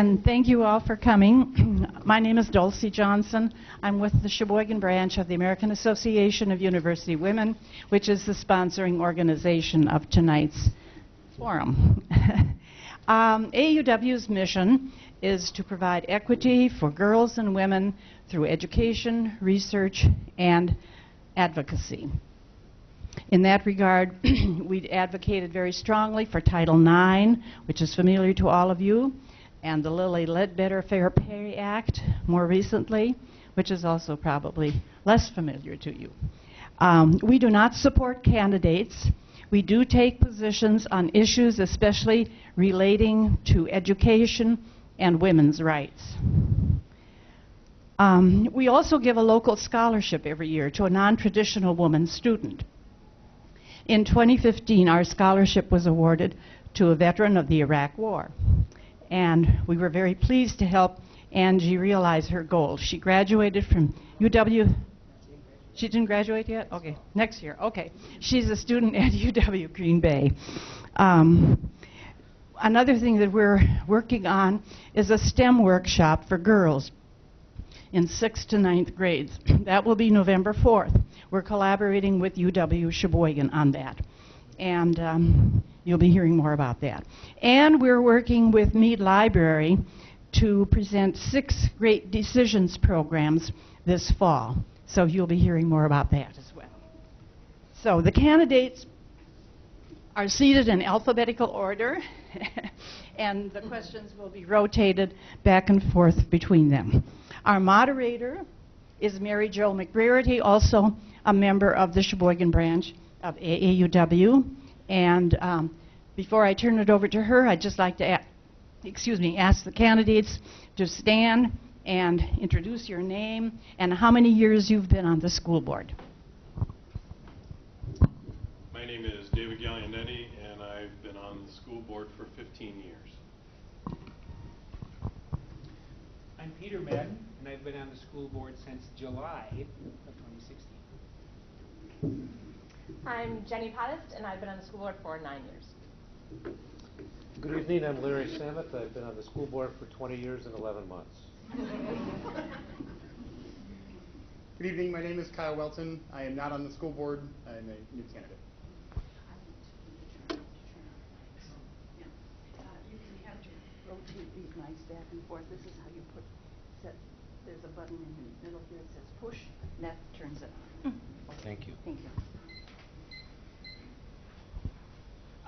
And thank you all for coming. My name is Dulcie Johnson. I'm with the Sheboygan branch of the American Association of University Women, which is the sponsoring organization of tonight's forum. um, AUW's mission is to provide equity for girls and women through education, research, and advocacy. In that regard, we advocated very strongly for Title IX, which is familiar to all of you, and the Lilly Ledbetter Fair Pay Act more recently, which is also probably less familiar to you. Um, we do not support candidates. We do take positions on issues especially relating to education and women's rights. Um, we also give a local scholarship every year to a non-traditional woman student. In 2015, our scholarship was awarded to a veteran of the Iraq War. And we were very pleased to help Angie realize her goal. She graduated from UW. She didn't graduate yet? Okay, next year. Okay. She's a student at UW Green Bay. Um, another thing that we're working on is a STEM workshop for girls in sixth to ninth grades. that will be November 4th. We're collaborating with UW Sheboygan on that. And um, you'll be hearing more about that. And we're working with Mead Library to present six great decisions programs this fall. So you'll be hearing more about that as well. So the candidates are seated in alphabetical order, and the questions will be rotated back and forth between them. Our moderator is Mary Jo McBrearty, also a member of the Sheboygan branch of AAUW. And um, before I turn it over to her, I'd just like to, excuse me, ask the candidates to stand and introduce your name and how many years you've been on the school board. My name is David Gallianetti, and I've been on the school board for 15 years. I'm Peter Madden, and I've been on the school board since July of 2016. I'm Jenny Pottist, and I've been on the school board for nine years. Good evening, I'm Larry Samet. I've been on the school board for 20 years and 11 months. Good evening, my name is Kyle Welton. I am not on the school board. I'm a new candidate. You can have to rotate these mics back and forth. This is how you put, set, there's a button in the middle here that says push, and that turns it on. Thank you. Thank you.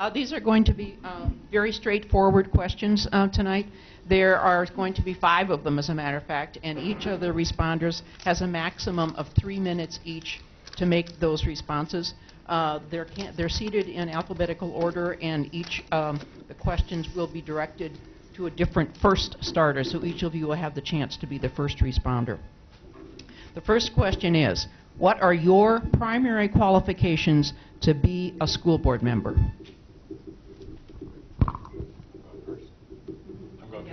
Uh, These are going to be um, very straightforward questions uh, tonight. There are going to be five of them, as a matter of fact, and each of the responders has a maximum of three minutes each to make those responses. Uh, They're they're seated in alphabetical order, and each, um, the questions will be directed to a different first starter, so each of you will have the chance to be the first responder. The first question is, what are your primary qualifications to be a school board member? I'm going first.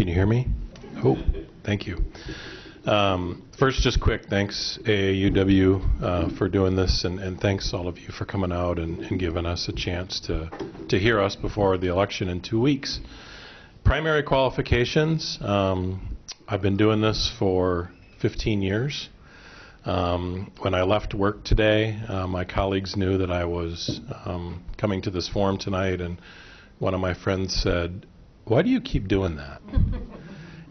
Can you hear me? Oh, thank you. Um, first, just quick thanks AAUW uh, for doing this, and, and thanks all of you for coming out and, and giving us a chance to, to hear us before the election in two weeks. Primary qualifications, um, I've been doing this for 15 years. Um, when I left work today, uh, my colleagues knew that I was um, coming to this forum tonight, and one of my friends said, Why do you keep doing that?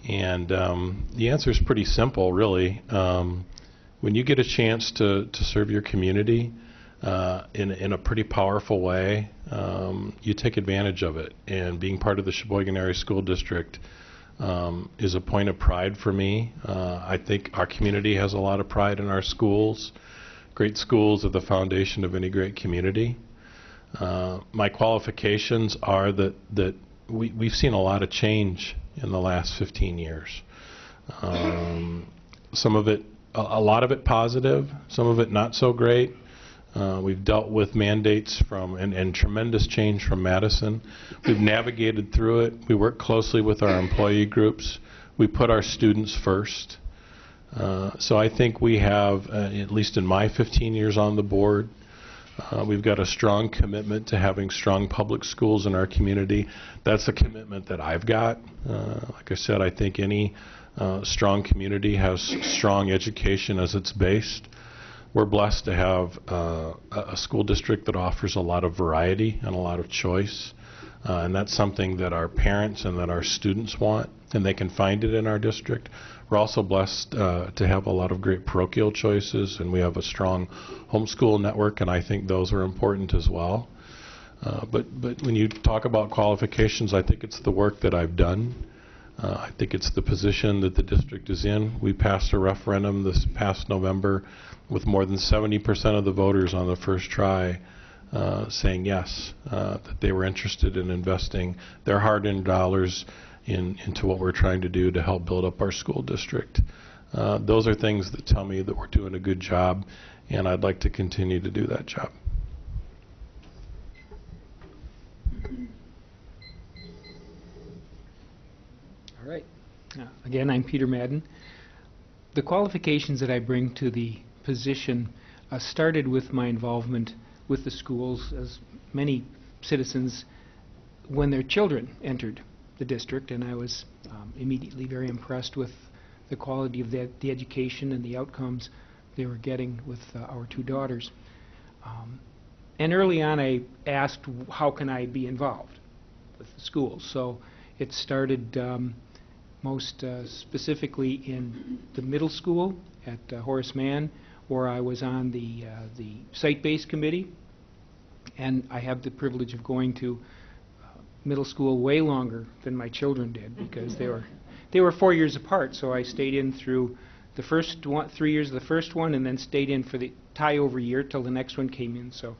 and um, the answer is pretty simple, really. Um, when you get a chance to, to serve your community uh, in, in a pretty powerful way, um, you take advantage of it. And being part of the Sheboygan Area School District um, is a point of pride for me. Uh, I think our community has a lot of pride in our schools. Great schools are the foundation of any great community. Uh, my qualifications are that, that we, we've seen a lot of change in the last 15 years. Um, some of it, a, a lot of it positive, some of it not so great. Uh, we've dealt with mandates from and, and tremendous change from Madison. We've navigated through it. We work closely with our employee groups. We put our students first. Uh, so I think we have, uh, at least in my 15 years on the board, Uh, We've got a strong commitment to having strong public schools in our community. That's a commitment that I've got. Uh, Like I said, I think any uh, strong community has strong education as its based. We're blessed to have uh, a a school district that offers a lot of variety and a lot of choice. Uh, and that's something that our parents and that our students want, and they can find it in our district. We're also blessed uh, to have a lot of great parochial choices, and we have a strong homeschool network, and I think those are important as well. Uh, but, but when you talk about qualifications, I think it's the work that I've done. Uh, I think it's the position that the district is in. We passed a referendum this past November with more than 70% of the voters on the first try uh, saying yes, uh, that they were interested in investing their hard-earned dollars in, into what we're trying to do to help build up our school district. Uh, those are things that tell me that we're doing a good job, and I'd like to continue to do that job. All right. Uh, Again, I'm Peter Madden. The qualifications that I bring to the position uh, started with my involvement with the schools, as many citizens, when their children entered the district, and I was um, immediately very impressed with the quality of the, the education and the outcomes they were getting with uh, our two daughters. Um, and early on, I asked, how can I be involved with the schools? So it started um, most uh, specifically in the middle school at uh, Horace Mann, where I was on the uh, the site-based committee, and I have the privilege of going to middle school way longer than my children did because they were they were four years apart. So I stayed in through the first one, three years of the first one, and then stayed in for the tie-over year till the next one came in. So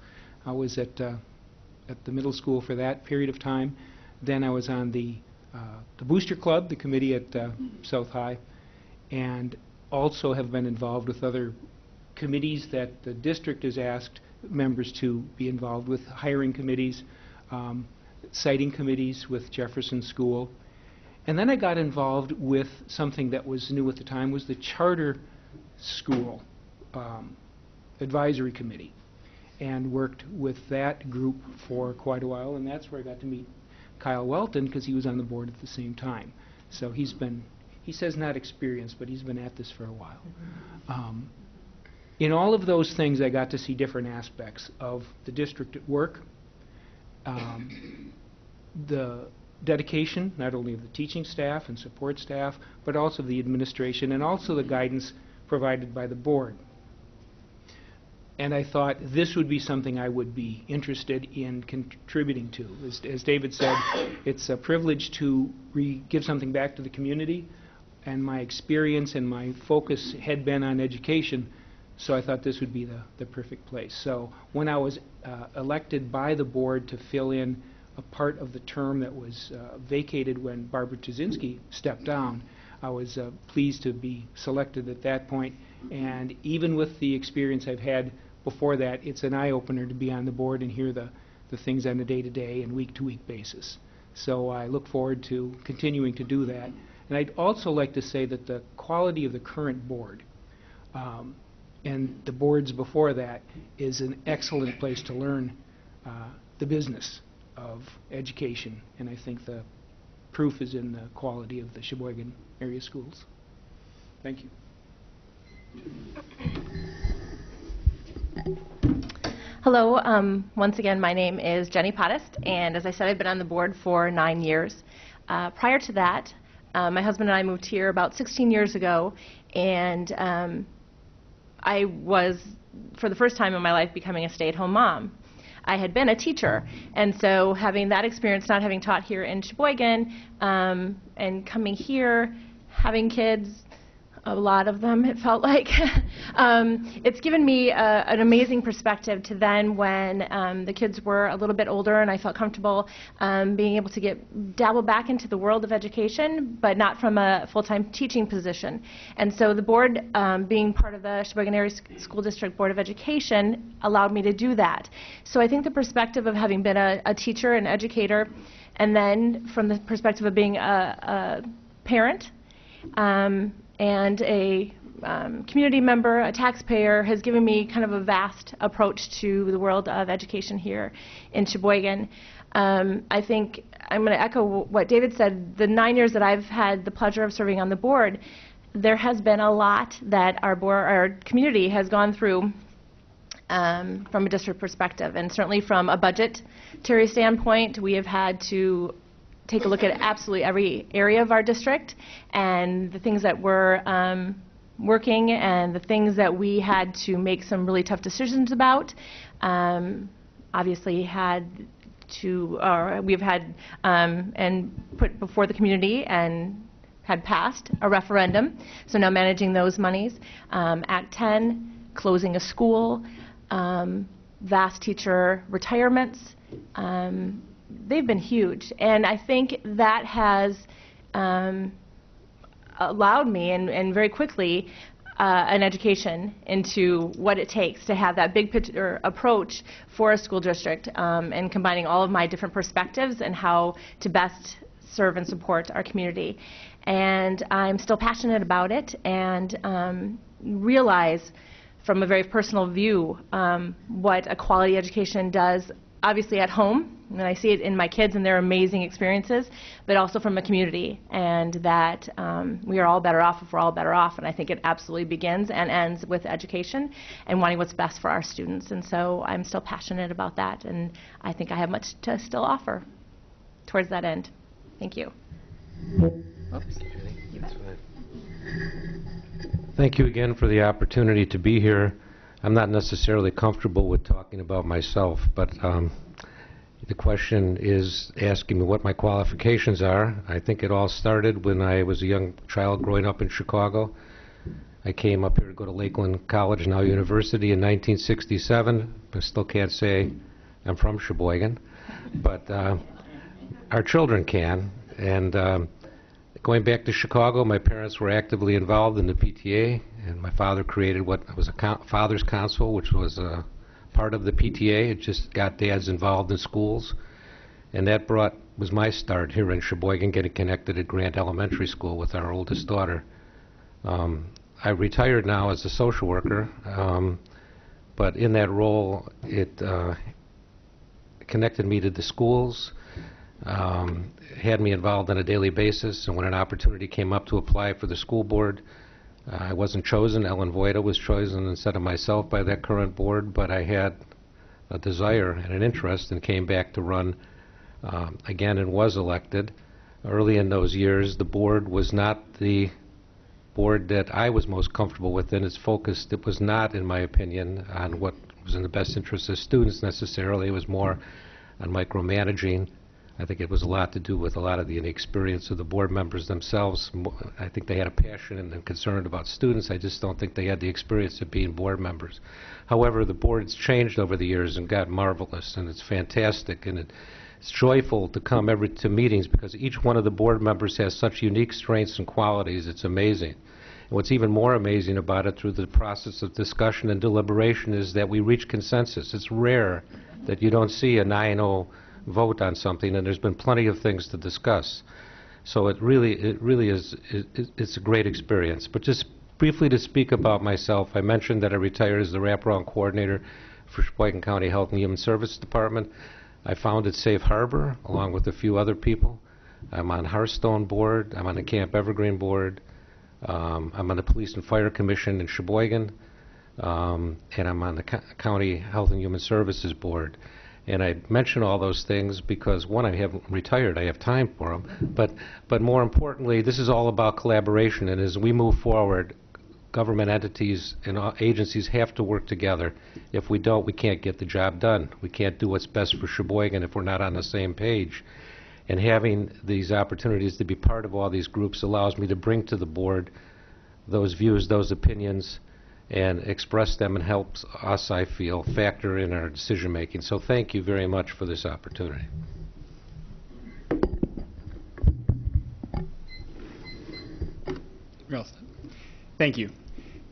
I was at uh, at the middle school for that period of time. Then I was on the uh, the Booster Club, the committee at uh, South High, and also have been involved with other committees that the district has asked members to be involved with, hiring committees, um, citing committees with Jefferson School. And then I got involved with something that was new at the time, was the Charter School um, Advisory Committee, and worked with that group for quite a while, and that's where I got to meet Kyle Welton because he was on the board at the same time. So he's been, he says not experienced, but he's been at this for a while. Um, in all of those things, I got to see different aspects of the district at work, um, the dedication, not only of the teaching staff and support staff, but also the administration, and also the guidance provided by the board. And I thought this would be something I would be interested in contributing to. As, as David said, it's a privilege to give something back to the community, and my experience and my focus had been on education, so I thought this would be the, the perfect place. So when I was uh, elected by the board to fill in a part of the term that was uh, vacated when Barbara Tuzinski stepped down, I was uh, pleased to be selected at that point. And even with the experience I've had before that, it's an eye-opener to be on the board and hear the, the things on a day-to-day and week-to-week basis. So I look forward to continuing to do that. And I'd also like to say that the quality of the current board um, and the boards before that is an excellent place to learn uh, the business of education. And I think the proof is in the quality of the Sheboygan area schools. Thank you. Hello. Um, once again, my name is Jenny Pottist, and as I said, I've been on the board for nine years. Uh, prior to that, uh, my husband and I moved here about 16 years ago, and um, I was, for the first time in my life, becoming a stay-at-home mom. I had been a teacher, and so having that experience, not having taught here in Sheboygan, um, and coming here, having kids, a lot of them, it felt like. um, it's given me a, an amazing perspective to then when um, the kids were a little bit older and I felt comfortable um, being able to get dabble back into the world of education, but not from a full-time teaching position. And so the board, um, being part of the Sheboygan Area School District Board of Education, allowed me to do that. So I think the perspective of having been a, a teacher and educator, and then from the perspective of being a, a parent, um, and a um, community member, a taxpayer, has given me kind of a vast approach to the world of education here in Sheboygan. Um, I think I'm going to echo what David said. The nine years that I've had the pleasure of serving on the board, there has been a lot that our board, our community has gone through um, from a district perspective, and certainly from a budgetary standpoint, we have had to take a look at absolutely every area of our district and the things that were um, working and the things that we had to make some really tough decisions about. Um, obviously, had to, or we've had um, and put before the community and had passed a referendum. So now managing those monies. Um, Act 10, closing a school, um, vast teacher retirements. Um, they've been huge. And I think that has um, allowed me, and, and very quickly, uh, an education into what it takes to have that big picture approach for a school district um, and combining all of my different perspectives and how to best serve and support our community. And I'm still passionate about it and um, realize from a very personal view um, what a quality education does obviously at home, and I see it in my kids and their amazing experiences, but also from a community, and that um, we are all better off if we're all better off. And I think it absolutely begins and ends with education and wanting what's best for our students. And so I'm still passionate about that, and I think I have much to still offer towards that end. Thank you. Oops. Thank you again for the opportunity to be here. I'm not necessarily comfortable with talking about myself, but um, the question is asking me what my qualifications are. I think it all started when I was a young child growing up in Chicago. I came up here to go to Lakeland College, now University, in 1967. I still can't say I'm from Sheboygan, but uh, our children can. And um, Going back to Chicago, my parents were actively involved in the PTA, and my father created what was a father's council, which was a part of the PTA. It just got dads involved in schools, and that brought was my start here in Sheboygan, getting connected at Grant Elementary School with our oldest daughter. Um, I retired now as a social worker, um, but in that role, it uh, connected me to the schools um, had me involved on a daily basis, and when an opportunity came up to apply for the school board, uh, I wasn't chosen. Ellen Voida was chosen instead of myself by that current board, but I had a desire and an interest and came back to run um, again and was elected. Early in those years, the board was not the board that I was most comfortable with, and its focus it was not, in my opinion, on what was in the best interest of students necessarily. It was more on micromanaging I think it was a lot to do with a lot of the inexperience of the board members themselves. I think they had a passion and concern about students. I just don't think they had the experience of being board members. However, the board's changed over the years and got marvelous, and it's fantastic, and it, it's joyful to come every to meetings because each one of the board members has such unique strengths and qualities. It's amazing. And what's even more amazing about it through the process of discussion and deliberation is that we reach consensus. It's rare that you don't see a 9-0 vote on something, and there's been plenty of things to discuss. So it really, it really is, it, it's a great experience. But just briefly to speak about myself, I mentioned that I retired as the wraparound coordinator for Sheboygan County Health and Human Services Department. I founded Safe Harbor along with a few other people. I'm on Hearthstone board. I'm on the Camp Evergreen board. Um, I'm on the Police and Fire Commission in Sheboygan, um, and I'm on the Co- County Health and Human Services board. And I mention all those things because, one, I haven't retired, I have time for them. But, but more importantly, this is all about collaboration. And as we move forward, government entities and uh, agencies have to work together. If we don't, we can't get the job done. We can't do what's best for Sheboygan if we're not on the same page. And having these opportunities to be part of all these groups allows me to bring to the board those views, those opinions, and express them and helps us, I feel, factor in our decision making. So thank you very much for this opportunity. Thank you.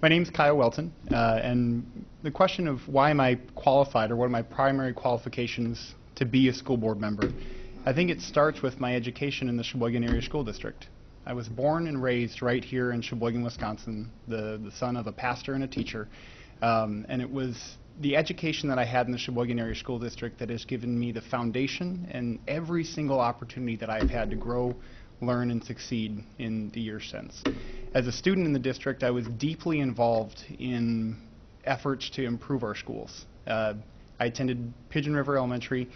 My name is Kyle Welton, uh, and the question of why am I qualified or what are my primary qualifications to be a school board member, I think it starts with my education in the Sheboygan Area School District. I was born and raised right here in Sheboygan, Wisconsin, the, the son of a pastor and a teacher. Um, and it was the education that I had in the Sheboygan Area School District that has given me the foundation and every single opportunity that I've had to grow, learn, and succeed in the years since. As a student in the district, I was deeply involved in efforts to improve our schools. Uh, I attended Pigeon River Elementary,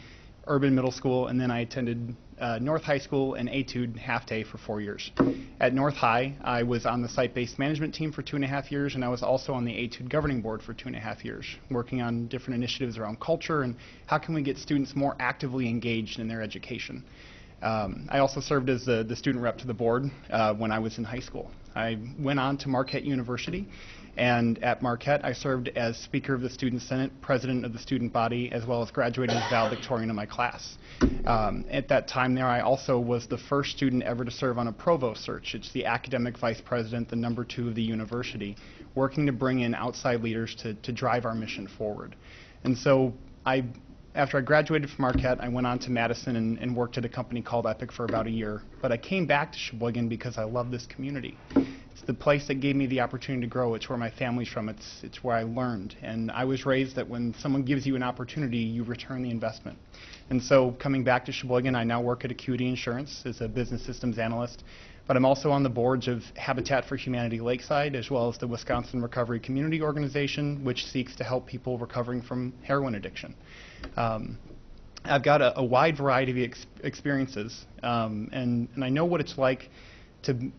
Urban Middle School, and then I attended uh, North High School and Etude half day for four years. At North High, I was on the site-based management team for two and a half years, and I was also on the Etude governing board for two and a half years, working on different initiatives around culture and how can we get students more actively engaged in their education. Um, I also served as the, the student rep to the board uh, when I was in high school. I went on to Marquette University, and at Marquette, I served as Speaker of the Student Senate, President of the student body, as well as graduating as valedictorian of my class. Um, at that time there, I also was the first student ever to serve on a provost search. It's the academic vice president, the number two of the university, working to bring in outside leaders to, to drive our mission forward. And so I after I graduated from Marquette, I went on to Madison and, and, worked at a company called Epic for about a year. But I came back to Sheboygan because I love this community. It's the place that gave me the opportunity to grow. It's where my family's from. It's, it's where I learned. And I was raised that when someone gives you an opportunity, you return the investment. And so coming back to Sheboygan, I now work at Acuity Insurance as a business systems analyst. But I'm also on the boards of Habitat for Humanity Lakeside, as well as the Wisconsin Recovery Community Organization, which seeks to help people recovering from heroin addiction. Um, I've got a, a, wide variety of ex experiences, um, and, and I know what it's like to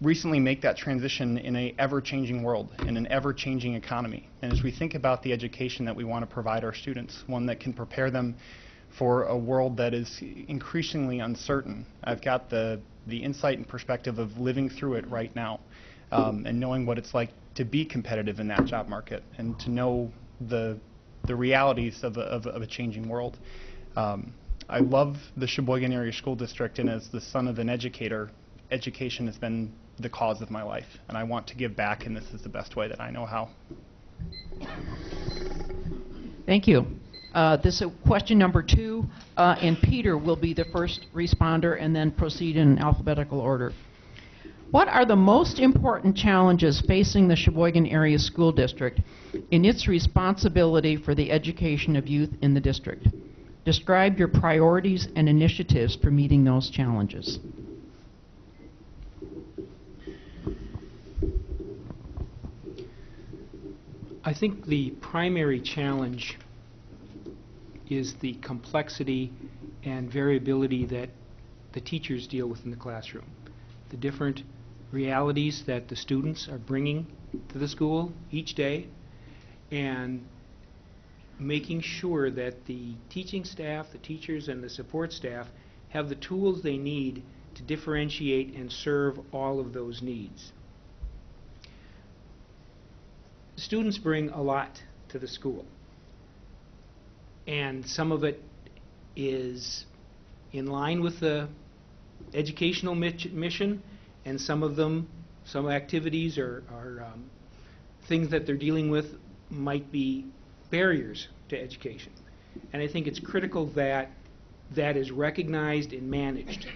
recently make that transition in an ever-changing world, in an ever-changing economy. And as we think about the education that we want to provide our students, one that can prepare them for a world that is increasingly uncertain, I've got the, the insight and perspective of living through it right now um, and knowing what it's like to be competitive in that job market and to know the the realities of a, of, of a changing world. Um, I love the Sheboygan Area School District, and as the son of an educator, education has been the cause of my life, and I want to give back, and this is the best way that I know how. Thank you. Uh, this is question number two, uh, and Peter will be the first responder and then proceed in alphabetical order. What are the most important challenges facing the Sheboygan Area School District in its responsibility for the education of youth in the district? Describe your priorities and initiatives for meeting those challenges. I think the primary challenge is the complexity and variability that the teachers deal with in the classroom. The different realities that the students are bringing to the school each day and making sure that the teaching staff, the teachers, and the support staff have the tools they need to differentiate and serve all of those needs. Students bring a lot to the school, and some of it is in line with the educational mission, and some of them, some activities or, or um, things that they're dealing with might be barriers to education. And I think it's critical that that is recognized and managed.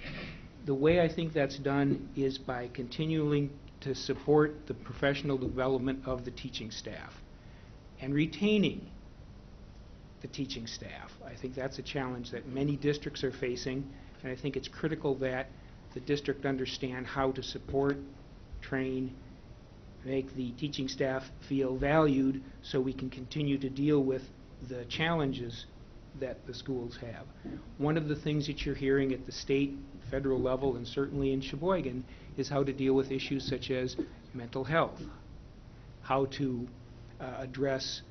The way I think that's done is by continuing to support the professional development of the teaching staff and retaining the teaching staff. I think that's a challenge that many districts are facing, and I think it's critical that the district understand how to support, train, make the teaching staff feel valued so we can continue to deal with the challenges that the schools have. One of the things that you're hearing at the state, federal level, and certainly in Sheboygan is how to deal with issues such as mental health, how to uh, address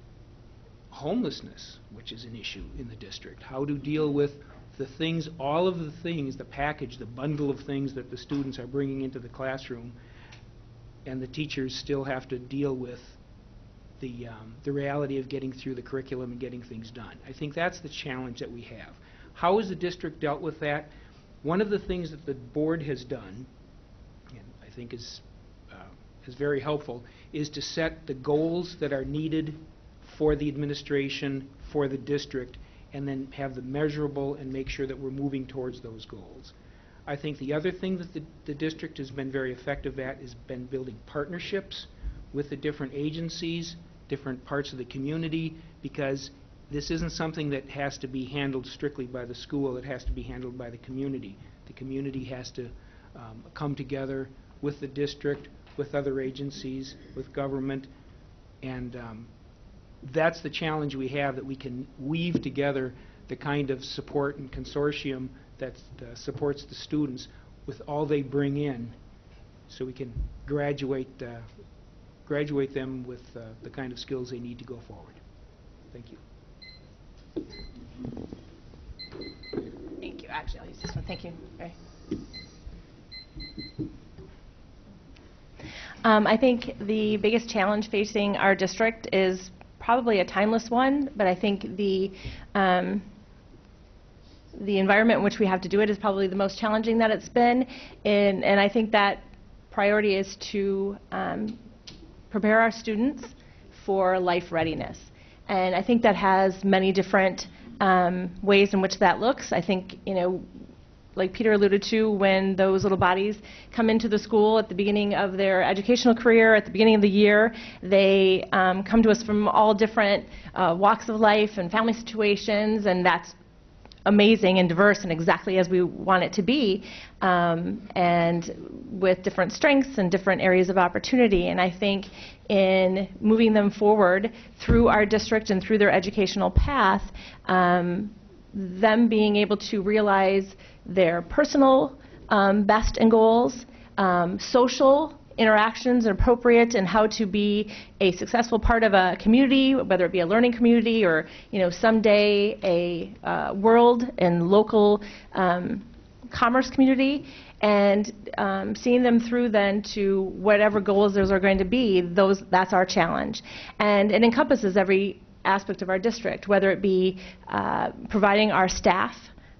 homelessness, which is an issue in the district, how to deal with the things, all of the things, the package, the bundle of things that the students are bringing into the classroom, and the teachers still have to deal with the, um, the reality of getting through the curriculum and getting things done. I think that's the challenge that we have. How has the district dealt with that? One of the things that the board has done, and I think is, uh, is very helpful, is to set the goals that are needed for the administration, for the district, and then have them measurable and make sure that we're moving towards those goals. I think the other thing that the, the district has been very effective at has been building partnerships with the different agencies, different parts of the community, because this isn't something that has to be handled strictly by the school, it has to be handled by the community. The community has to um, come together with the district, with other agencies, with government, and um, that's the challenge we have, that we can weave together the kind of support and consortium that uh, supports the students with all they bring in, so we can graduate, uh, graduate them with uh, the kind of skills they need to go forward. Thank you. Thank you. Actually, I'll use this one. Thank you. Um, I think the biggest challenge facing our district is probably a timeless one, but I think the um, the environment in which we have to do it is probably the most challenging that it's been, and, and I think that priority is to um, prepare our students for life readiness. And I think that has many different um, ways in which that looks. I think, you know, like Peter alluded to, when those little bodies come into the school at the beginning of their educational career, at the beginning of the year, they um, come to us from all different uh, walks of life and family situations, and that's amazing and diverse and exactly as we want it to be, um, and with different strengths and different areas of opportunity. And I think in moving them forward through our district and through their educational path, um, them being able to realize their personal um, best and goals, um, social interactions are appropriate and how to be a successful part of a community, whether it be a learning community or, you know, someday a uh, world and local um, commerce community, and um, seeing them through then to whatever goals those are going to be, those, that's our challenge. And it encompasses every aspect of our district, whether it be uh, providing our staff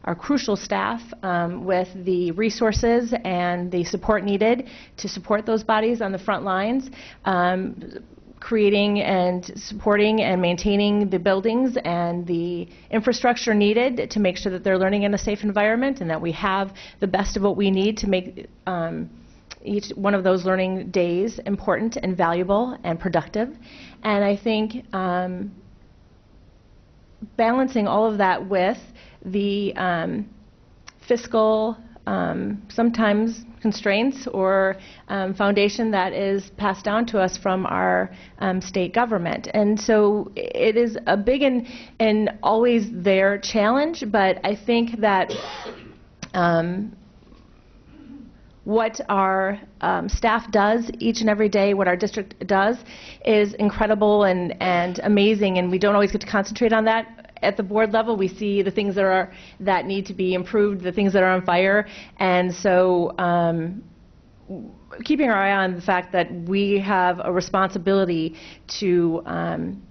our crucial staff um, with the resources and the support needed to support those bodies on the front lines, um, creating and supporting and maintaining the buildings and the infrastructure needed to make sure that they're learning in a safe environment and that we have the best of what we need to make um, each one of those learning days important and valuable and productive. And I think um, balancing all of that with the um, fiscal, um, sometimes constraints or um, foundation that is passed down to us from our um, state government. And so it is a big and, and always there challenge, but I think that um, what our um, staff does each and every day, what our district does, is incredible and, and amazing, and we don't always get to concentrate on that at the board level, we see the things that are that need to be improved, the things that are on fire, and so um, keeping our eye on the fact that we have a responsibility to um,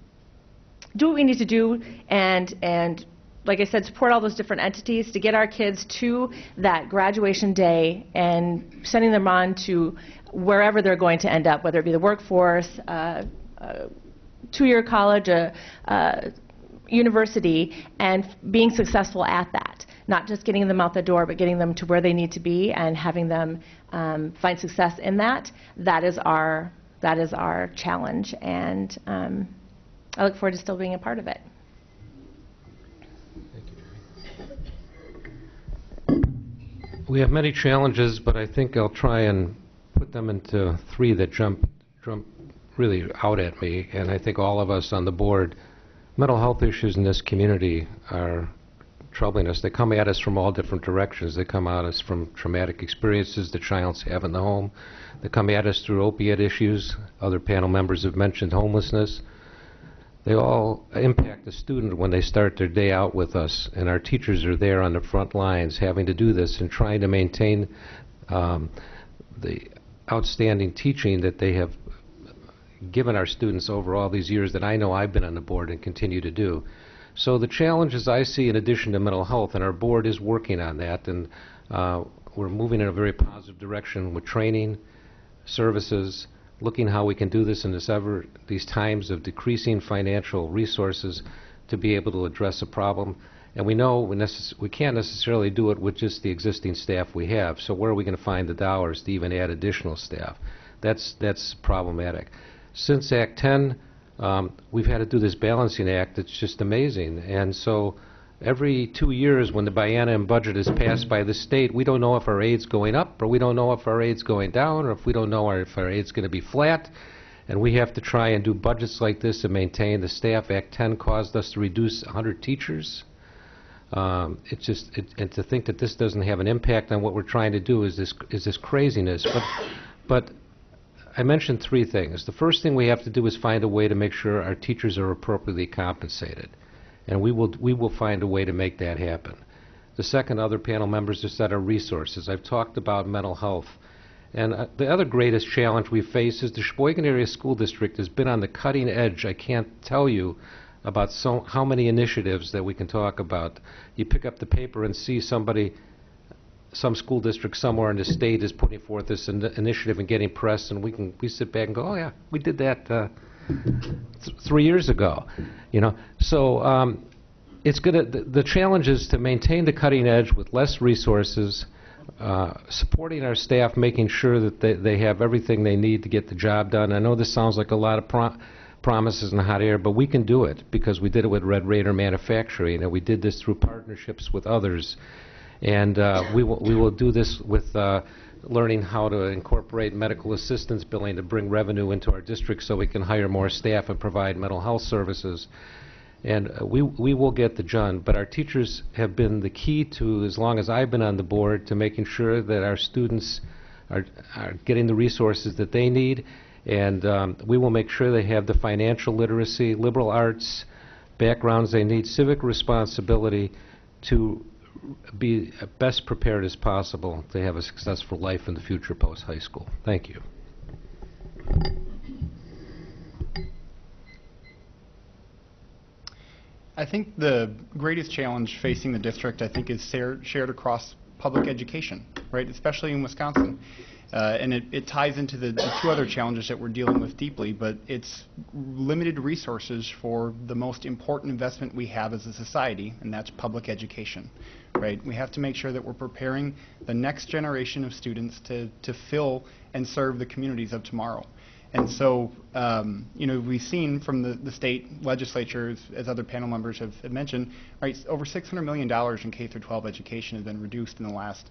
do what we need to do and and like I said, support all those different entities to get our kids to that graduation day and sending them on to wherever they're going to end up, whether it be the workforce, uh, uh, two-year college, a, uh, university and being successful at that. Not just getting them out the door, but getting them to where they need to be and having them um, find success in that. That is our that is our challenge, and um, I look forward to still being a part of it. We have many challenges, but I think I'll try and put them into three that jump, jump really out at me, and I think all of us on the board mental health issues in this community are troubling us. They come at us from all different directions. They come at us from traumatic experiences that childs have in the home. They come at us through opiate issues. Other panel members have mentioned homelessness. They all impact the student when they start their day out with us, and our teachers are there on the front lines having to do this and trying to maintain um, the outstanding teaching that they have given our students over all these years that I know I've been on the board and continue to do. So the challenges I see in addition to mental health, and our board is working on that, and uh, we're moving in a very positive direction with training, services, looking how we can do this in this ever, these times of decreasing financial resources to be able to address a problem. And we know we, we can't necessarily do it with just the existing staff we have. So where are we going to find the dollars to even add additional staff? That's, that's problematic. Since Act 10, um, we've had to do this balancing act that's just amazing. And so every two years when the biennium budget is passed by the state, we don't know if our aid's going up or we don't know if our aid's going down or if we don't know our- if our aid's going to be flat. And we have to try and do budgets like this and maintain the staff. Act 10 caused us to reduce 100 teachers. Um, It's just, it- and to think that this doesn't have an impact on what we're trying to do is this, is this craziness. But, but I mentioned three things. The first thing we have to do is find a way to make sure our teachers are appropriately compensated. And we will, we will find a way to make that happen. The second, other panel members have said, are resources. I've talked about mental health. And uh, the other greatest challenge we face is the Sheboygan Area School District has been on the cutting edge. I can't tell you about so, how many initiatives that we can talk about. You pick up the paper and see somebody, some school district somewhere in the state is putting forth this in initiative and getting press, and we can we sit back and go, oh yeah, we did that uh, th- three years ago, you know. So um, it's to the, challenge is to maintain the cutting edge with less resources, uh, supporting our staff, making sure that they, they have everything they need to get the job done. I know this sounds like a lot of pro- promises in hot air, but we can do it because we did it with Red Raider Manufacturing, and we did this through partnerships with others. And uh, we will we will do this with uh, learning how to incorporate medical assistance billing to bring revenue into our district so we can hire more staff and provide mental health services. And uh, we we will get the done, but our teachers have been the key to, as long as I've been on the board, to making sure that our students are, are getting the resources that they need, and um, we will make sure they have the financial literacy, liberal arts backgrounds they need, civic responsibility to be best prepared as possible to have a successful life in the future post-high school. Thank you. I think the greatest challenge facing the district, I think, is shared across public education, right? Especially in Wisconsin. Uh, and it, it ties into the, the two other challenges that we're dealing with deeply, but it's limited resources for the most important investment we have as a society, and that's public education, right? We have to make sure that we're preparing the next generation of students to, to fill and serve the communities of tomorrow. And so, um, you know, we've seen from the, the state legislatures, as other panel members have, have mentioned, right, over $600 million in K through 12 education has been reduced in the last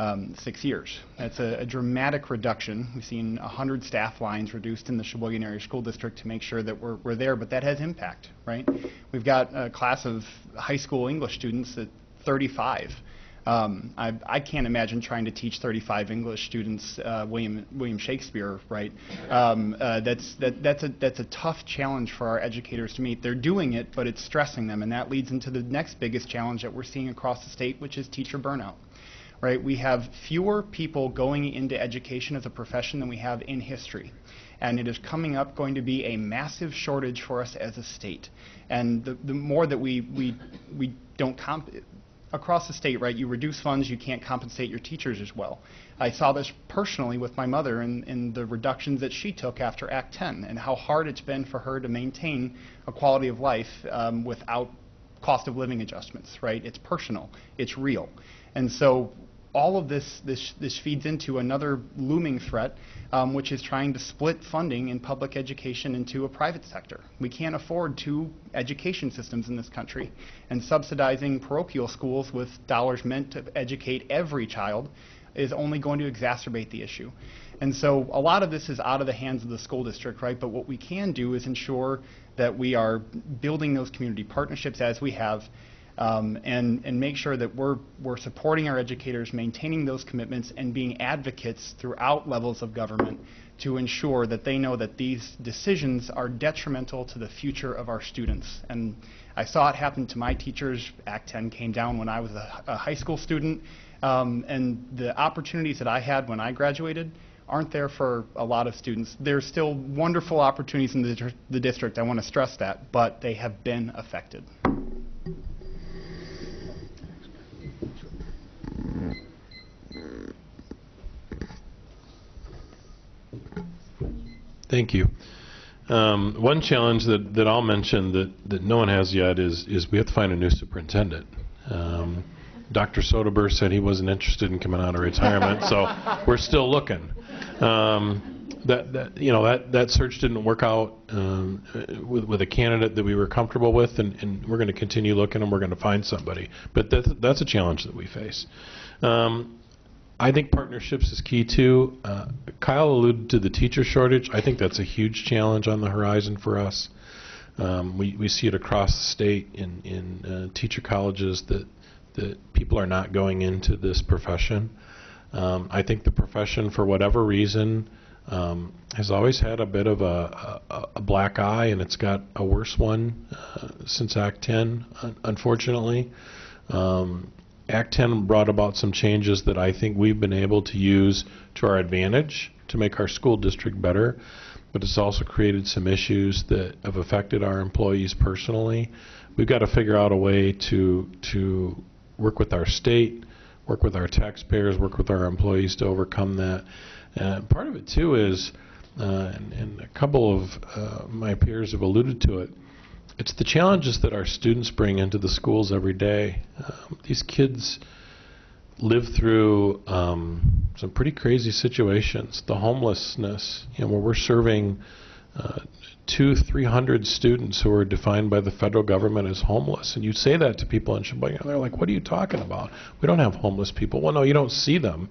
um, six years. That's a, a dramatic reduction. We've seen 100 staff lines reduced in the Sheboygan Area School District to make sure that we're, we're there, but that has impact, right? We've got a class of high school English students at 35. Um, I, I can't imagine trying to teach 35 English students uh, William William Shakespeare, right? Um, uh, that's that, that's a that's a tough challenge for our educators to meet. They're doing it, but it's stressing them, and that leads into the next biggest challenge that we're seeing across the state, which is teacher burnout. Right? We have fewer people going into education as a profession than we have in history. And it is coming up going to be a massive shortage for us as a state. And the, the more that we, we, we don't comp- across the state, right, you reduce funds, you can't compensate your teachers as well. I saw this personally with my mother in, in the reductions that she took after Act 10 and how hard it's been for her to maintain a quality of life um, without cost of living adjustments, right? It's personal, it's real. And so all of this, this, this feeds into another looming threat, um, which is trying to split funding in public education into a private sector. We can't afford two education systems in this country, and subsidizing parochial schools with dollars meant to educate every child is only going to exacerbate the issue. And so a lot of this is out of the hands of the school district, right? But what we can do is ensure that we are building those community partnerships as we have um, and, and make sure that we're, we're supporting our educators, maintaining those commitments, and being advocates throughout levels of government to ensure that they know that these decisions are detrimental to the future of our students. And I saw it happen to my teachers. Act 10 came down when I was a, a high school student, um, and the opportunities that I had when I graduated aren't there for a lot of students. There's still wonderful opportunities in the, the district, I want to stress that, but they have been affected. Thank you. Um, one challenge that, that I'll mention that, that no one has yet is, is we have to find a new superintendent. Um, Dr. Soderberg said he wasn't interested in coming out of retirement, so we're still looking. Um, that, that you know that that search didn't work out um, with with a candidate that we were comfortable with, and, and we're going to continue looking, and we're going to find somebody. But that's that's a challenge that we face. Um, I think partnerships is key too. Uh, Kyle alluded to the teacher shortage. I think that's a huge challenge on the horizon for us. Um, we we see it across the state in in uh, teacher colleges that that people are not going into this profession. Um, I think the profession, for whatever reason, um, has always had a bit of a, a, a black eye, and it's got a worse one uh, since Act 10, un- unfortunately. Um, Act 10 brought about some changes that I think we've been able to use to our advantage to make our school district better, but it's also created some issues that have affected our employees personally. We've got to figure out a way to to work with our state, work with our taxpayers, work with our employees to overcome that. Uh, part of it too is, uh, and, and, a couple of uh, my peers have alluded to it. It's the challenges that our students bring into the schools every day. Um, these kids live through um, some pretty crazy situations. The homelessness, you know, where we're serving uh, two, three hundred students who are defined by the federal government as homeless. And you say that to people in Sheboygan, and they're like, "What are you talking about? We don't have homeless people." Well, no, you don't see them.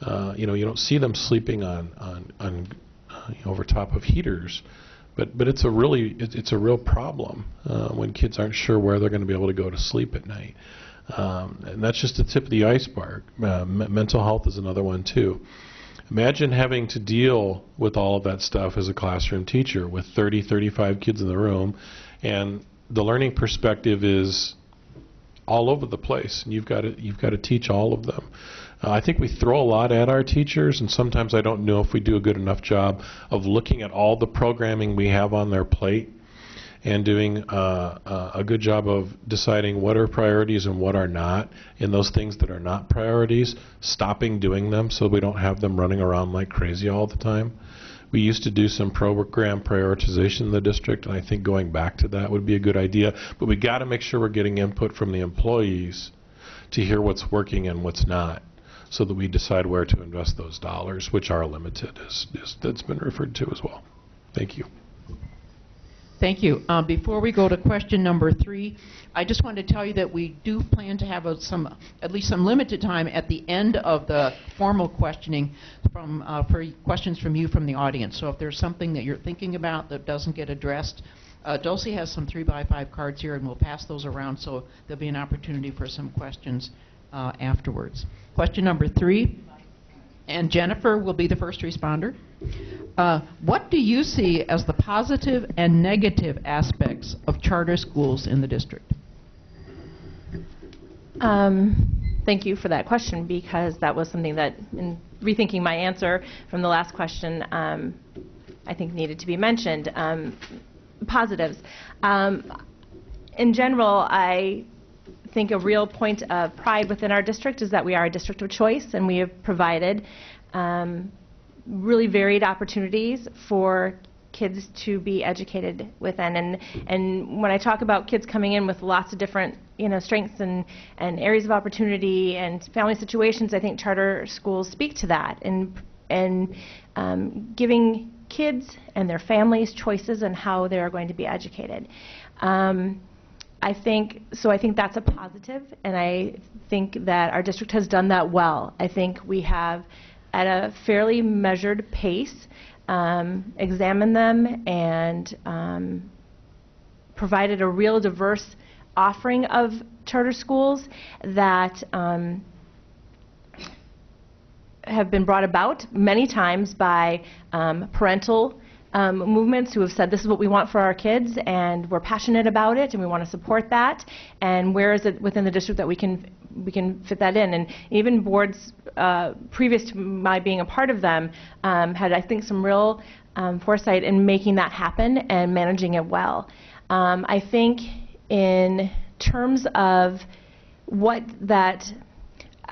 Uh, you know, you don't see them sleeping on on, on uh, you know, over top of heaters. But but it's a really it, it's a real problem uh, when kids aren't sure where they're going to be able to go to sleep at night. Um, and that's just the tip of the iceberg. Uh, mental health is another one too. Imagine having to deal with all of that stuff as a classroom teacher with 30, 35 kids in the room, and the learning perspective is all over the place, and you've got to you've got to teach all of them. Uh, I think we throw a lot at our teachers, and sometimes I don't know if we do a good enough job of looking at all the programming we have on their plate and doing uh, uh, a good job of deciding what are priorities and what are not. And those things that are not priorities, stopping doing them so we don't have them running around like crazy all the time. We used to do some program prioritization in the district, and I think going back to that would be a good idea. But we got to make sure we're getting input from the employees to hear what's working and what's not so that we decide where to invest those dollars, which are limited, as, as that's been referred to as well. Thank you. Thank you. Uh, before we go to question number three, I just wanted to tell you that we do plan to have a, some, at least some limited time at the end of the formal questioning from, uh, for questions from you from the audience. So if there's something that you're thinking about that doesn't get addressed, uh, Dulcie has some three by five cards here, and we'll pass those around, so there'll be an opportunity for some questions uh, afterwards. Question number three, and Jennifer will be the first responder. Uh, what do you see as the positive and negative aspects of charter schools in the district? Um, thank you for that question because that was something that, in rethinking my answer from the last question, um, I think needed to be mentioned. Um, positives. Um, in general, I think a real point of pride within our district is that we are a district of choice and we have provided um, really varied opportunities for kids to be educated within. And, and when I talk about kids coming in with lots of different you know, strengths and, and areas of opportunity and family situations, I think charter schools speak to that and, and um, giving kids and their families choices on how they're going to be educated. Um, I think so. I think that's a positive, and I think that our district has done that well. I think we have, at a fairly measured pace, um, examined them and um, provided a real diverse offering of charter schools that um, have been brought about many times by um, parental um, movements who have said this is what we want for our kids and we're passionate about it and we want to support that and where is it within the district that we can we can fit that in and even boards uh, previous to my being a part of them um, had I think some real um, foresight in making that happen and managing it well. Um, I think in terms of what that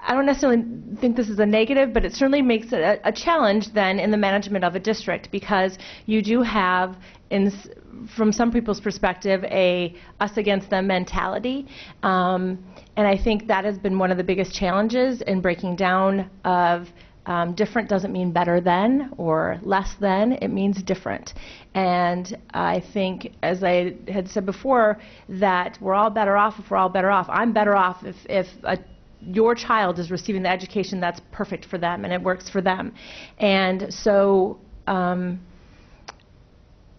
I don't necessarily think this is a negative, but it certainly makes it a, a challenge then in the management of a district because you do have, in, from some people's perspective, a us against them mentality. Um, and I think that has been one of the biggest challenges in breaking down of um, different doesn't mean better than or less than, it means different. And I think, as I had said before, that we're all better off if we're all better off. I'm better off if, if a, your child is receiving the education that's perfect for them and it works for them. And so, um,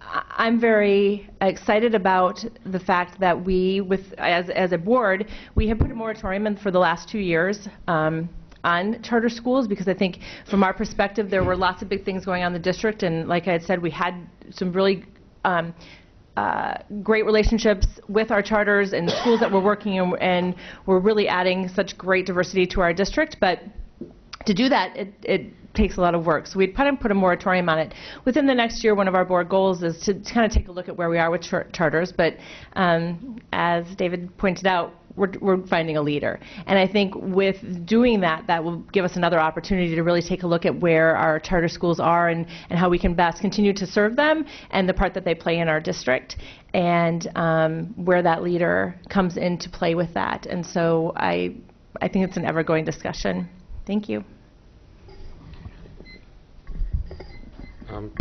I'm very excited about the fact that we, with, as, as a board, we have put a moratorium in for the last two years um, on charter schools because I think from our perspective, there were lots of big things going on in the district. And like I had said, we had some really um, uh, great relationships with our charters and schools that we're working in, and we're really adding such great diversity to our district. But to do that, it, it takes a lot of work. So we'd put, put a moratorium on it. Within the next year, one of our board goals is to, kind of take a look at where we are with char- charters. But um, as David pointed out, we're, we're finding a leader. And I think with doing that, that will give us another opportunity to really take a look at where our charter schools are and, and how we can best continue to serve them and the part that they play in our district and um, where that leader comes into play with that. And so I, I think it's an ever-going discussion. Thank you. Um,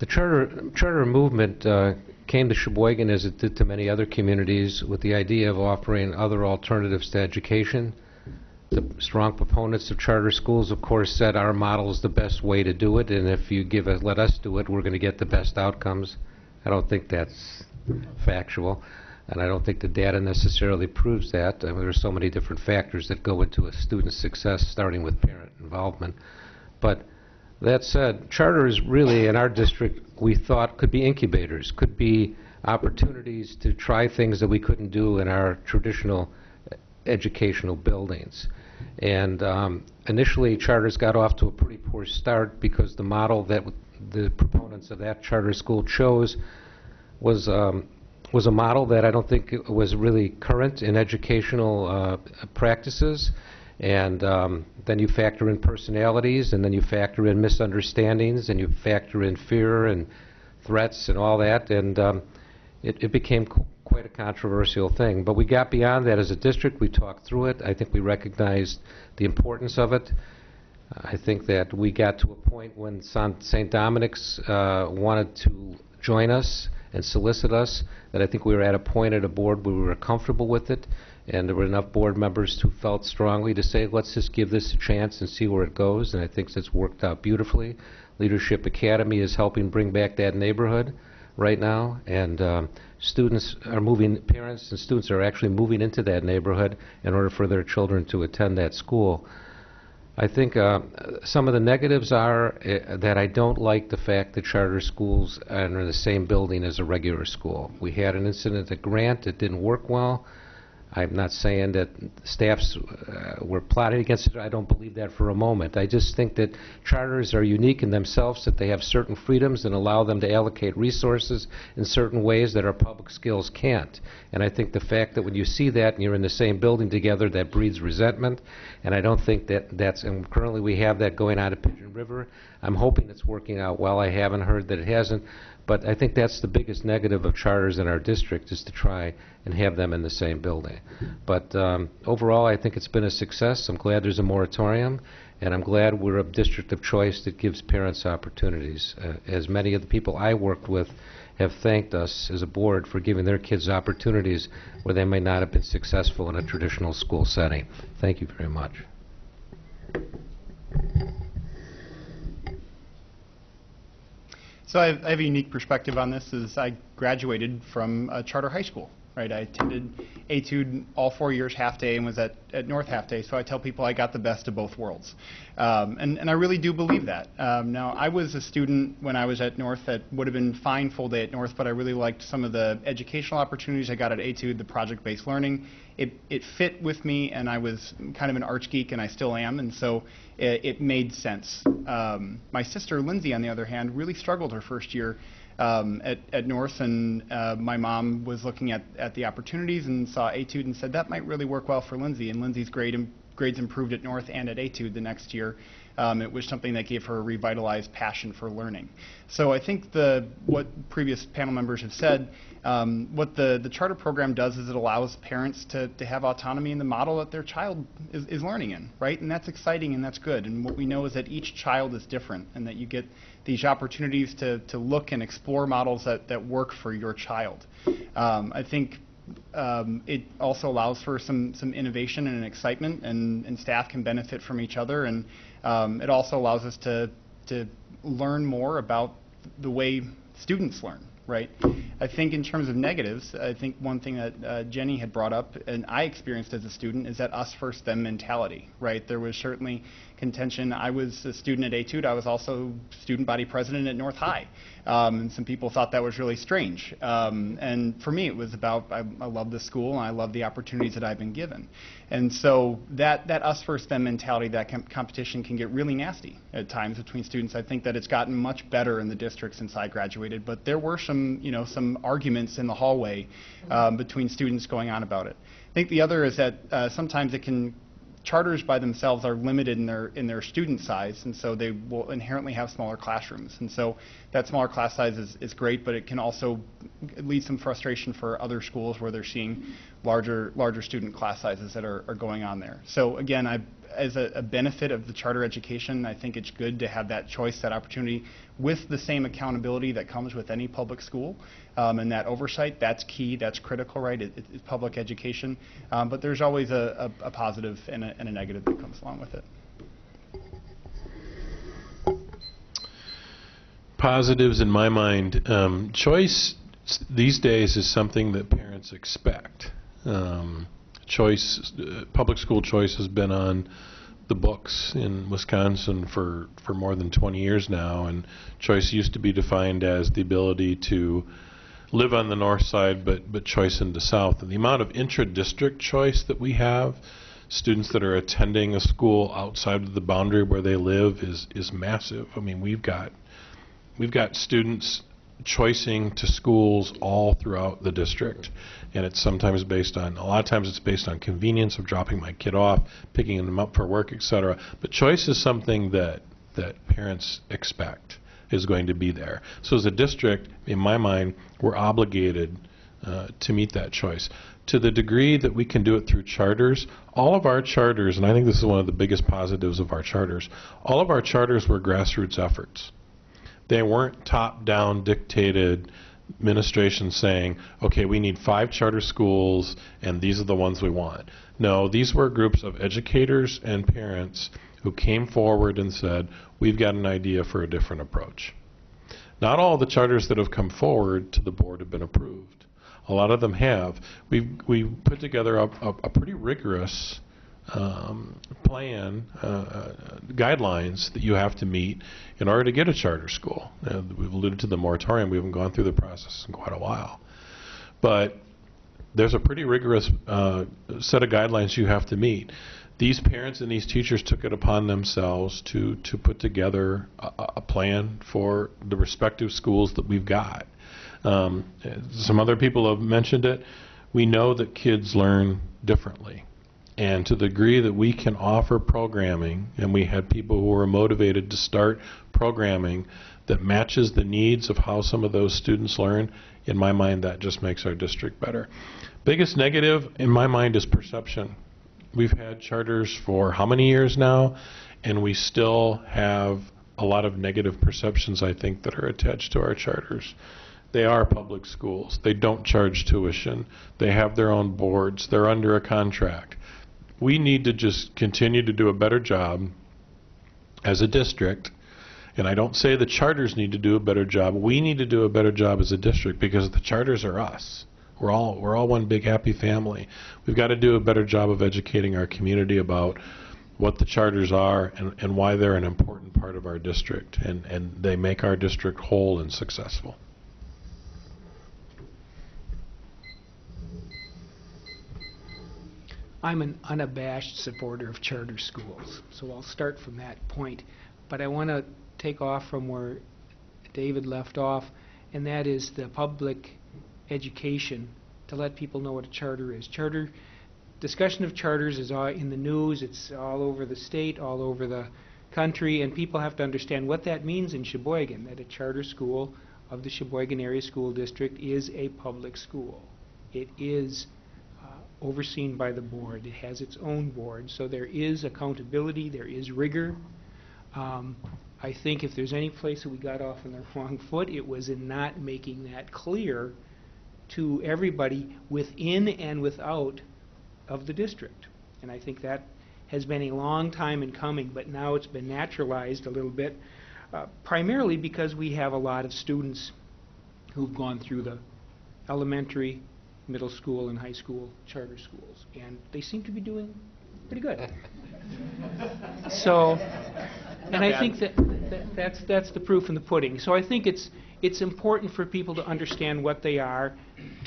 The charter, charter movement uh, came to Sheboygan as it did to many other communities with the idea of offering other alternatives to education. The strong proponents of charter schools, of course, said our model is the best way to do it, and if you give us, let us do it, we're going to get the best outcomes. I don't think that's factual, and I don't think the data necessarily proves that. I mean, there are so many different factors that go into a student's success, starting with parent involvement. But that said, charter is really, in our district, we thought could be incubators, could be opportunities to try things that we couldn't do in our traditional educational buildings. And um, initially, charters got off to a pretty poor start because the model that the proponents of that charter school chose was um, was a model that I don't think was really current in educational uh, practices. And um, then you factor in personalities, and then you factor in misunderstandings, and you factor in fear and threats and all that, and um, it, it became qu- quite a controversial thing. But we got beyond that as a district. We talked through it. I think we recognized the importance of it. I think that we got to a point when St. Dominic's uh, wanted to join us and solicit us, that I think we were at a point at a board where we were comfortable with it, and there were enough board members who felt strongly to say, let's just give this a chance and see where it goes, and I think it's worked out beautifully. Leadership Academy is helping bring back that neighborhood right now, and um, students are moving, parents and students are actually moving into that neighborhood in order for their children to attend that school. I think uh, some of the negatives are uh, that I don't like the fact that charter schools are in the same building as a regular school. We had an incident at Grant, it didn't work well. I'm not saying that staffs uh, were plotted against it. I don't believe that for a moment. I just think that charters are unique in themselves, that they have certain freedoms and allow them to allocate resources in certain ways that our public skills can't. And I think the fact that when you see that and you're in the same building together, that breeds resentment. And I don't think that that's, and currently we have that going on at Pigeon River. I'm hoping it's working out well. I haven't heard that it hasn't. But I think that's the biggest negative of charters in our district is to try and have them in the same building. But um, overall, I think it's been a success. I'm glad there's a moratorium, and I'm glad we're a district of choice that gives parents opportunities. Uh, as many of the people I worked with have thanked us as a board for giving their kids opportunities where they may not have been successful in a traditional school setting. Thank you very much. So I have, I have a unique perspective on this. Is I graduated from a charter high school, right? I attended Etude all four years half day and was at, at North half day. So I tell people I got the best of both worlds, um, and and I really do believe that. Um, now I was a student when I was at North that would have been fine full day at North, but I really liked some of the educational opportunities I got at Etude, the project-based learning. It it fit with me, and I was kind of an arch geek, and I still am, and so it, it made sense. Um, my sister Lindsay, on the other hand, really struggled her first year um, at, at North, and uh, my mom was looking at, at the opportunities and saw Etude and said that might really work well for Lindsay. And Lindsay's great, im- grades improved at North and at Etude the next year. Um, it was something that gave her a revitalized passion for learning. So I think the what previous panel members have said, um, what the, the charter program does is it allows parents to, to have autonomy in the model that their child is, is learning in, right? And that's exciting and that's good. And what we know is that each child is different and that you get these opportunities to, to look and explore models that, that work for your child. Um, I think um, it also allows for some, some innovation and excitement, and, and staff can benefit from each other. And um, it also allows us to, to learn more about the way students learn, right? I think in terms of negatives, I think one thing that uh, Jenny had brought up, and I experienced as a student, is that us first, them mentality, right? There was certainly contention. I was a student at Etude. I was also student body president at North High. Um, and some people thought that was really strange. Um, and for me, it was about I, I love the school and I love the opportunities that I've been given. And so that, that us first them mentality, that com- competition can get really nasty at times between students. I think that it's gotten much better in the district since I graduated, but there were some, you know, some arguments in the hallway um, between students going on about it. I think the other is that uh, sometimes it can charters by themselves are limited in their in their student size, and so they will inherently have smaller classrooms. And so that smaller class size is, is great, but it can also lead some frustration for other schools where they're seeing larger larger student class sizes that are, are going on there. So again, I as a, a, benefit of the charter education, I think it's good to have that choice, that opportunity, with the same accountability that comes with any public school, um, and that oversight. That's key. That's critical, right? It, it's public education, um, but there's always a, a, a positive and a, and a negative that comes along with it. Positives in my mind, um, choice these days is something that parents expect. Um, choice, uh, public school choice has been on the books in Wisconsin for, for more than 20 years now, and choice used to be defined as the ability to live on the north side but, but choice in the south. And the amount of intra-district choice that we have, students that are attending a school outside of the boundary where they live is, is massive. I mean, we've got, we've got students choicing to schools all throughout the district. And it's sometimes based on, a lot of times it's based on convenience of dropping my kid off, picking them up for work, etc. But choice is something that, that parents expect is going to be there. So as a district, in my mind, we're obligated uh, to meet that choice. To the degree that we can do it through charters, all of our charters, and I think this is one of the biggest positives of our charters, all of our charters were grassroots efforts. They weren't top-down dictated administration saying, okay, we need five charter schools and these are the ones we want. No, these were groups of educators and parents who came forward and said, we've got an idea for a different approach. Not all the charters that have come forward to the board have been approved. A lot of them have. We've, we've put together a, a, a pretty rigorous um, plan, uh, uh, guidelines that you have to meet in order to get a charter school. We've alluded to the moratorium. We haven't gone through the process in quite a while. But there's a pretty rigorous uh, set of guidelines you have to meet. These parents and these teachers took it upon themselves to, to put together a, a plan for the respective schools that we've got. Um, some other people have mentioned it. We know that kids learn differently. And to the degree that we can offer programming, and we had people who were motivated to start programming that matches the needs of how some of those students learn, in my mind, that just makes our district better. Biggest negative, in my mind, is perception. We've had charters for how many years now, and we still have a lot of negative perceptions, I think, that are attached to our charters. They are public schools. They don't charge tuition. They have their own boards. They're under a contract we need to just continue to do a better job as a district. And I don't say the charters need to do a better job. We need to do a better job as a district because the charters are us. We're all we're all one big happy family. We've got to do a better job of educating our community about what the charters are and, and why they're an important part of our district and, and they make our district whole and successful. I'm an unabashed supporter of charter schools, so I'll start from that point. But I want to take off from where David left off, and that is the public education to let people know what a charter is. Charter discussion of charters is in the news, it's all over the state, all over the country, and people have to understand what that means in Sheboygan, that a charter school of the Sheboygan Area School District is a public school. It is overseen by the board. It has its own board, so there is accountability, there is rigor. Um, I think if there's any place that we got off on the wrong foot, it was in not making that clear to everybody within and without of the district. And I think that has been a long time in coming, but now it's been naturalized a little bit, uh, primarily because we have a lot of students who've gone through the elementary, middle school, and high school charter schools, and they seem to be doing pretty good. so, and I think that, that that's that's the proof in the pudding. So I think it's it's important for people to understand what they are,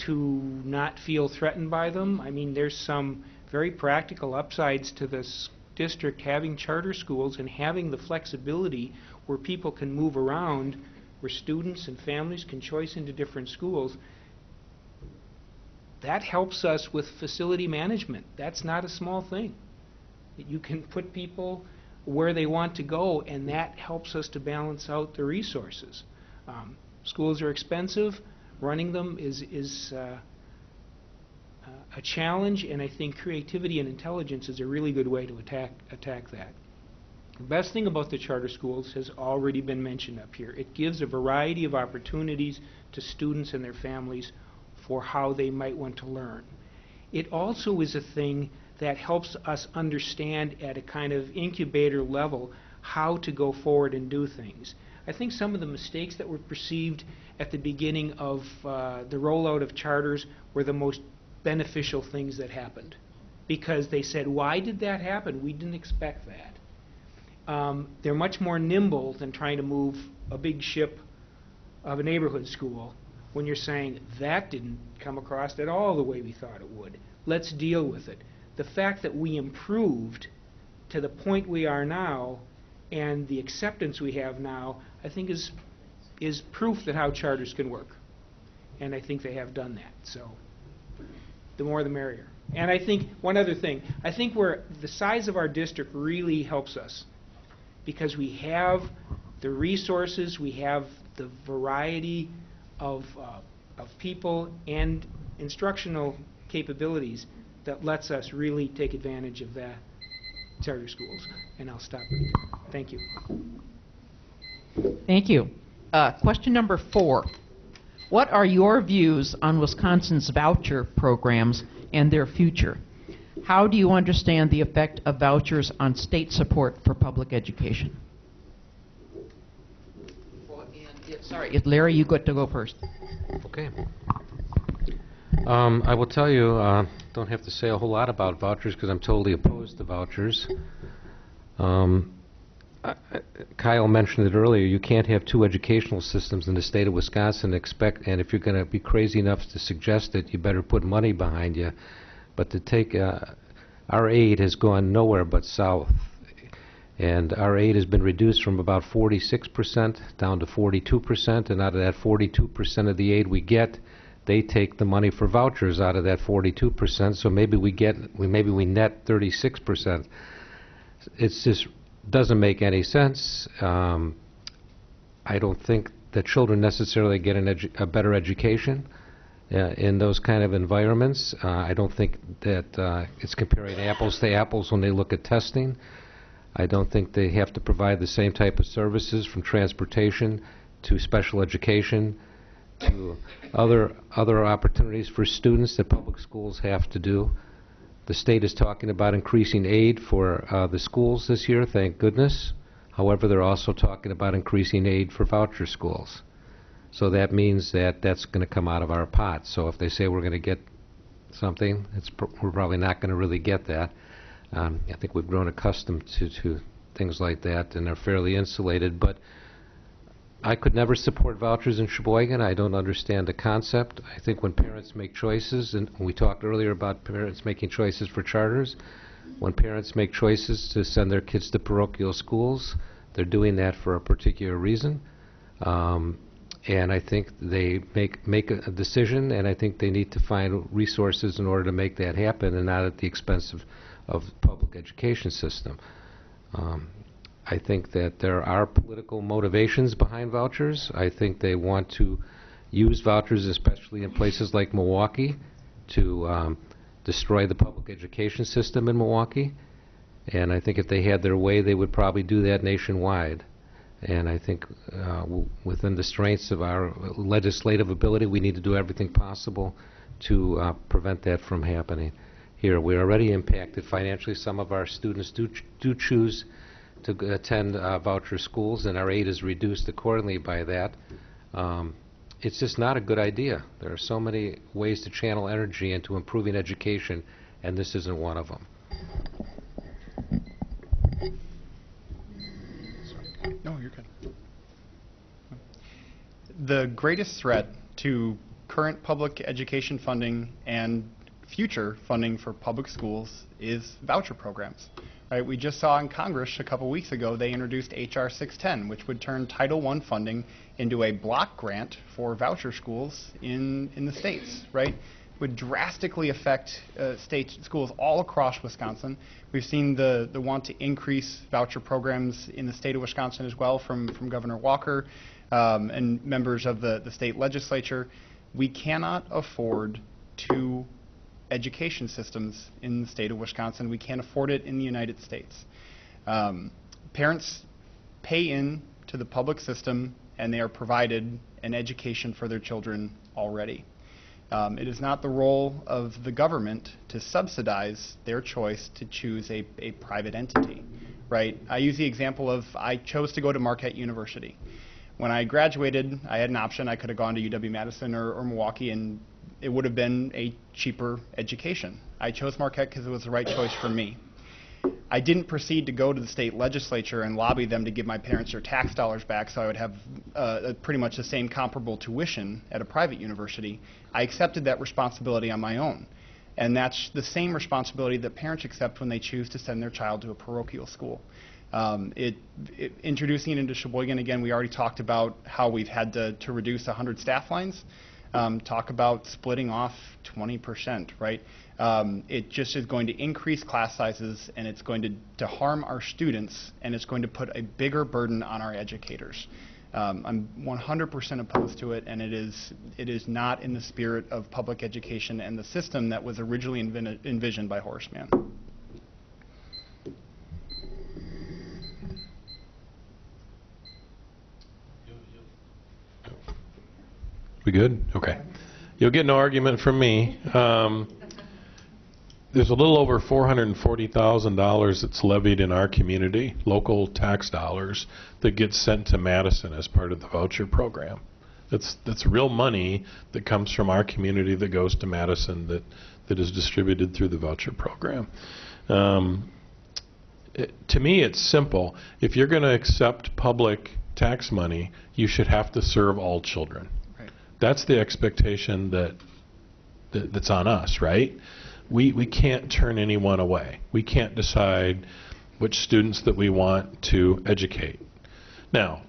to not feel threatened by them. I mean, there's some very practical upsides to this district having charter schools and having the flexibility where people can move around, where students and families can choice into different schools. That helps us with facility management. That's not a small thing. You can put people where they want to go, and that helps us to balance out the resources. Um, schools are expensive. Running them is, is uh, uh, a challenge, and I think creativity and intelligence is a really good way to attack, attack that. The best thing about the charter schools has already been mentioned up here. It gives a variety of opportunities to students and their families for how they might want to learn. It also is a thing that helps us understand at a kind of incubator level how to go forward and do things. I think some of the mistakes that were perceived at the beginning of uh, the rollout of charters were the most beneficial things that happened because they said, why did that happen? We didn't expect that. Um, they're much more nimble than trying to move a big ship of a neighborhood school when you're saying that didn't come across at all the way we thought it would. Let's deal with it the fact that we improved to the point we are now and the acceptance we have now, I think is is proof that how charters can work. And I think they have done that. So the more the merrier. And I think one other thing, I think where the size of our district really helps us because we have the resources, we have the variety of, uh, of people and instructional capabilities that lets us really take advantage of the charter schools. And I'll stop right there. Thank you. Thank you. Uh, question number four. What are your views on Wisconsin's voucher programs and their future? How do you understand the effect of vouchers on state support for public education? Sorry, Larry, you got to go first. Okay. Um, I will tell you, uh, don't have to say a whole lot about vouchers because I'm totally opposed to vouchers. Um, Kyle mentioned it earlier. You can't have two educational systems in the state of Wisconsin. Expect, and if you're going to be crazy enough to suggest it, you better put money behind you. But to take uh, our aid has gone nowhere but south, and our aid has been reduced from about 46% down to 42%. And out of that 42% of the aid we get, they take the money for vouchers out of that 42%, so maybe we get, we maybe we net 36%. It's just doesn't make any sense. Um, I don't think that children necessarily get a better education uh, in those kind of environments. Uh, I don't think that uh, it's comparing apples to apples when they look at testing. I don't think they have to provide the same type of services from transportation to special education to other other opportunities for students that public schools have to do. The state is talking about increasing aid for uh, the schools this year, thank goodness. However, they're also talking about increasing aid for voucher schools. So that means that that's going to come out of our pot. So if they say we're going to get something, it's pr- we're probably not going to really get that. Um, I think we've grown accustomed to, to things like that and are fairly insulated. But I could never support vouchers in Sheboygan. I don't understand the concept. I think when parents make choices, and we talked earlier about parents making choices for charters, when parents make choices to send their kids to parochial schools, they're doing that for a particular reason. Um, and I think they make, make a a decision, and I think they need to find resources in order to make that happen, and not at the expense of, of the public education system. Um, I think that there are political motivations behind vouchers. I think they want to use vouchers, especially in places like Milwaukee, to um, destroy the public education system in Milwaukee. And I think if they had their way, they would probably do that nationwide. And I think uh, within the strengths of our legislative ability, we need to do everything possible to uh, prevent that from happening here. We're already impacted financially. Some of our students do, ch- do choose to attend uh, voucher schools, and our aid is reduced accordingly by that. Um, it's just not a good idea. There are so many ways to channel energy into improving education, and this isn't one of them. No, you're good. The greatest threat to current public education funding and future funding for public schools is voucher programs. Right? We just saw in Congress a couple weeks ago they introduced H.R. 610, which would turn Title I funding into a block grant for voucher schools in, in the states. Right? Would drastically affect uh, state schools all across Wisconsin. We've seen the, the want to increase voucher programs in the state of Wisconsin as well from, from Governor Walker um, and members of the, the state legislature. We cannot afford two education systems in the state of Wisconsin. We can't afford it in the United States. Um, parents pay in to the public system and they are provided an education for their children already. Um, it is not the role of the government to subsidize their choice to choose a, a private entity, right? I use the example of I chose to go to Marquette University. When I graduated, I had an option. I could have gone to UW Madison or, or Milwaukee, and it would have been a cheaper education. I chose Marquette because it was the right choice for me. I didn't proceed to go to the state legislature and lobby them to give my parents their tax dollars back so I would have uh, pretty much the same comparable tuition at a private university. I accepted that responsibility on my own. And that's the same responsibility that parents accept when they choose to send their child to a parochial school. Um, it, it, introducing it into Sheboygan, again, we already talked about how we've had to, to reduce 100 staff lines. Um, talk about splitting off 20%, right? Um, it just is going to increase class sizes and it's going to, to harm our students and it's going to put a bigger burden on our educators. Um, I'm 100% opposed to it, and it is it is not in the spirit of public education and the system that was originally envisioned by Horace Mann. We good? Okay. You'll get no argument from me. Um, there's a little over $440,000 that's levied in our community, local tax dollars, that gets sent to Madison as part of the voucher program. That's that's real money that comes from our community that goes to Madison that that is distributed through the voucher program. Um, it, to me, it's simple. If you're going to accept public tax money, you should have to serve all children. That's the expectation that, that that's on us, right? We we can't turn anyone away. We can't decide which students that we want to educate. Now,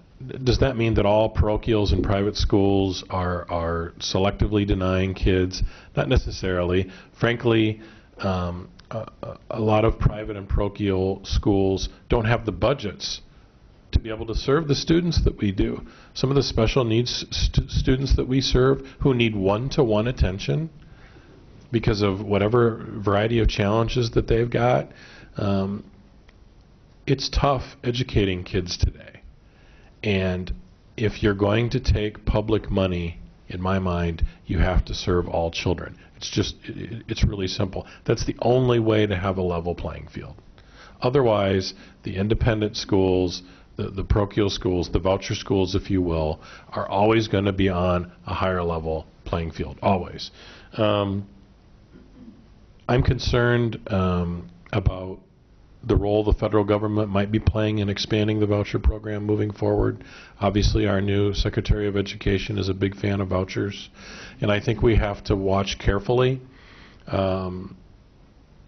does that mean that all parochials and private schools are are selectively denying kids? Not necessarily. Frankly, um, a- a lot of private and parochial schools don't have the budgets to be able to serve the students that we do. Some of the special needs st- students that we serve who need one-to-one attention because of whatever variety of challenges that they've got. Um, it's tough educating kids today. And if you're going to take public money, in my mind, you have to serve all children. It's just, i- i- it's really simple. That's the only way to have a level playing field. Otherwise, the independent schools, the, the parochial schools, the voucher schools, if you will, are always going to be on a higher level playing field, always. Um, I'm concerned um, about the role the federal government might be playing in expanding the voucher program moving forward. Obviously, our new Secretary of Education is a big fan of vouchers, and I think we have to watch carefully. Um,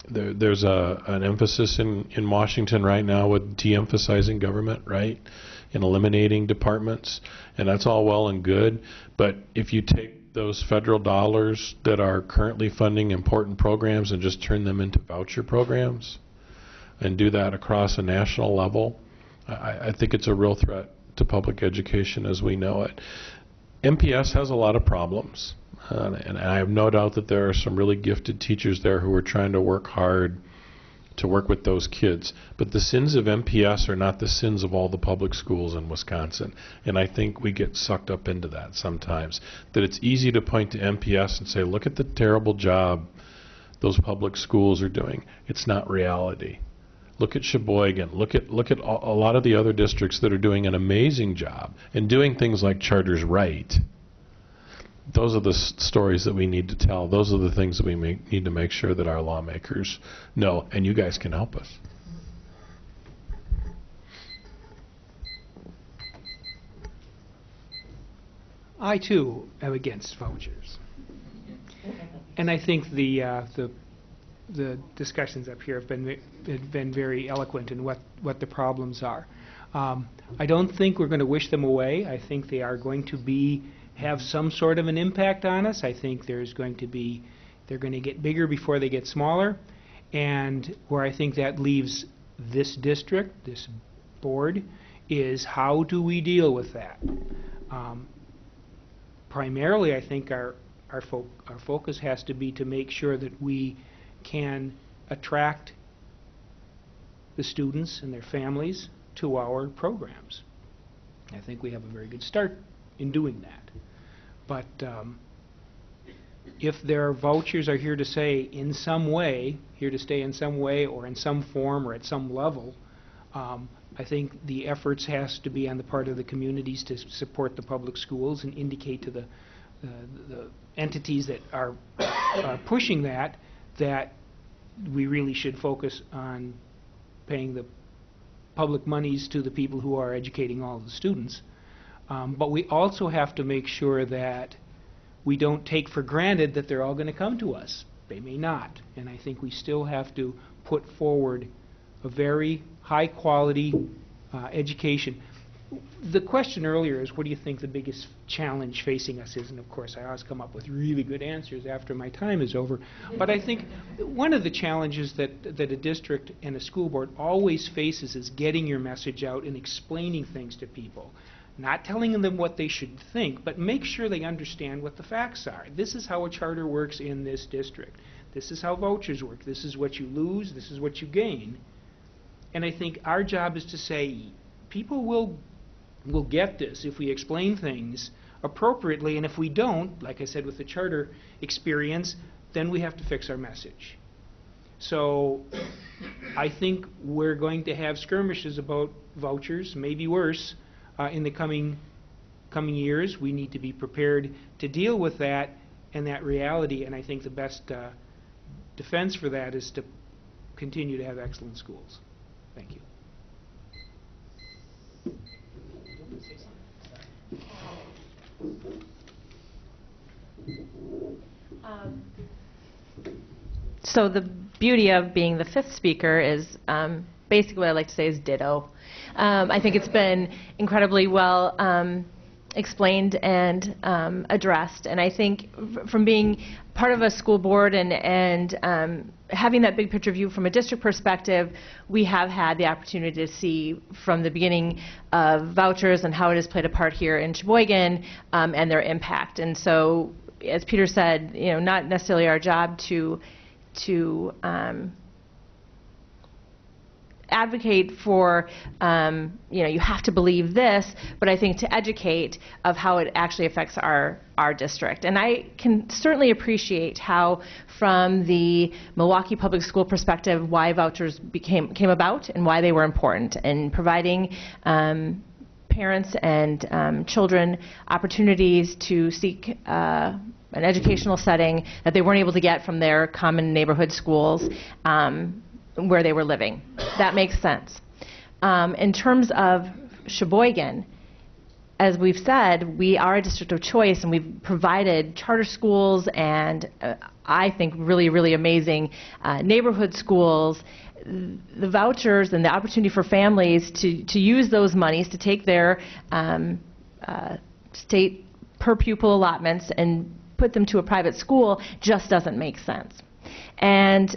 there, there's a, an emphasis in, in Washington right now with de-emphasizing government, right? And eliminating departments, and that's all well and good. But if you take those federal dollars that are currently funding important programs and just turn them into voucher programs, and do that across a national level, I, I think it's a real threat to public education as we know it. MPS has a lot of problems, uh, and I have no doubt that there are some really gifted teachers there who are trying to work hard to work with those kids. But the sins of MPS are not the sins of all the public schools in Wisconsin. And I think we get sucked up into that sometimes. That it's easy to point to MPS and say, look at the terrible job those public schools are doing. It's not reality. Look at Sheboygan. Look at look at a, a lot of the other districts that are doing an amazing job and doing things like charters right. Those are the stories that we need to tell. Those are the things that we make, need to make sure that our lawmakers know, and you guys can help us. I too am against vouchers. And I think the, uh, the, the discussions up here have been, have been very eloquent in what, what the problems are. Um, I don't think we're going to wish them away. I think they are going to be, have some sort of an impact on us. I think there's going to be, they're going to get bigger before they get smaller. And where I think that leaves this district, this board, is how do we deal with that? Um, primarily, I think our, our, fo- our focus has to be to make sure that we can attract the students and their families to our programs. I think we have a very good start in doing that. But um, if their vouchers are here to say in some way, here to stay in some way or in some form or at some level, um, I think the efforts has to be on the part of the communities to support the public schools and indicate to the, uh, the entities that are, are pushing that, that we really should focus on paying the public monies to the people who are educating all the students. Um, but we also have to make sure that we don't take for granted that they're all going to come to us. They may not. And I think we still have to put forward a very high quality uh, education. The question earlier is what do you think the biggest challenge facing us is? And of course, I always come up with really good answers after my time is over. But I think one of the challenges that, that a district and a school board always faces is getting your message out and explaining things to people. Not telling them what they should think, but make sure they understand what the facts are. This is how a charter works in this district. This is how vouchers work. This is what you lose. This is what you gain. And I think our job is to say, people will will get this if we explain things appropriately, and if we don't, like I said with the charter experience, then we have to fix our message. So I think we're going to have skirmishes about vouchers, maybe worse, uh, in the coming coming years. We need to be prepared to deal with that and that reality, and I think the best uh, defense for that is to continue to have excellent schools. Thank you. So the beauty of being the fifth speaker is um, basically what I like to say is ditto. Um, I think it's been incredibly well um, explained and um, addressed, and I think from being part of a school board and and um, having that big picture view from a district perspective, we have had the opportunity to see from the beginning of vouchers and how it has played a part here in Sheboygan um, and their impact. And so, as Peter said, you know, not necessarily our job to to um, advocate for, um, you know, you have to believe this, but I think to educate of how it actually affects our, our district. And I can certainly appreciate how, from the Milwaukee Public School perspective, why vouchers became, came about and why they were important in providing um, parents and um, children opportunities to seek uh, an educational setting that they weren't able to get from their common neighborhood schools um, where they were living. That makes sense. Um, in terms of Sheboygan, as we've said, we are a district of choice, and we've provided charter schools and uh, I think really, really amazing uh, neighborhood schools. The vouchers and the opportunity for families to, to use those monies to take their um, uh, state per pupil allotments and put them to a private school just doesn't make sense. And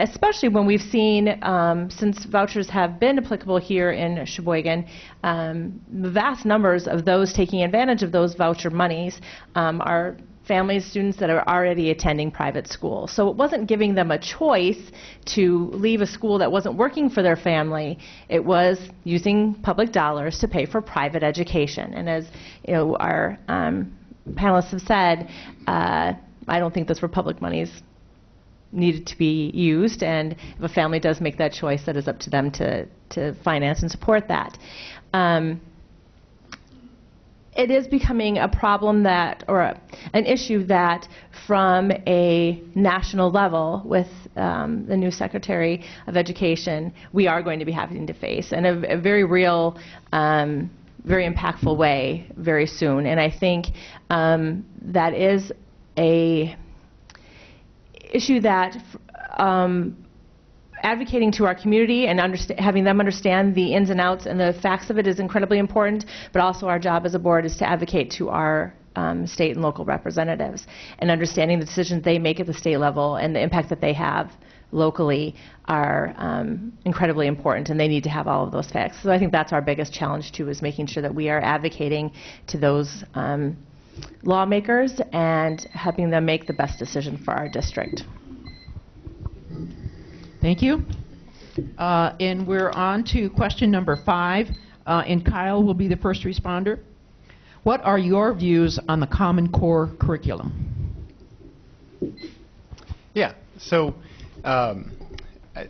especially when we've seen, um, since vouchers have been applicable here in Sheboygan, um, vast numbers of those taking advantage of those voucher monies um, are families, students that are already attending private school. So it wasn't giving them a choice to leave a school that wasn't working for their family. It was using public dollars to pay for private education. And as you know, our um, panelists have said, uh, I don't think those were public monies needed to be used, and if a family does make that choice, that is up to them to, to finance and support that. Um, it is becoming a problem that, or a, an issue that, from a national level, with um, the new Secretary of Education, we are going to be having to face in a, a very real, um, very impactful way very soon. And I think um, that is a issue that um, advocating to our community and having them understand the ins and outs and the facts of it is incredibly important, but also our job as a board is to advocate to our um, state and local representatives and understanding the decisions they make at the state level and the impact that they have locally are um, incredibly important and they need to have all of those facts. So I think that's our biggest challenge too is making sure that we are advocating to those um, lawmakers and helping them make the best decision for our district. Thank you. Uh, And we're on to question number five, uh, and Kyle will be the first responder. What are your views on the Common Core curriculum? Yeah. So, um, I-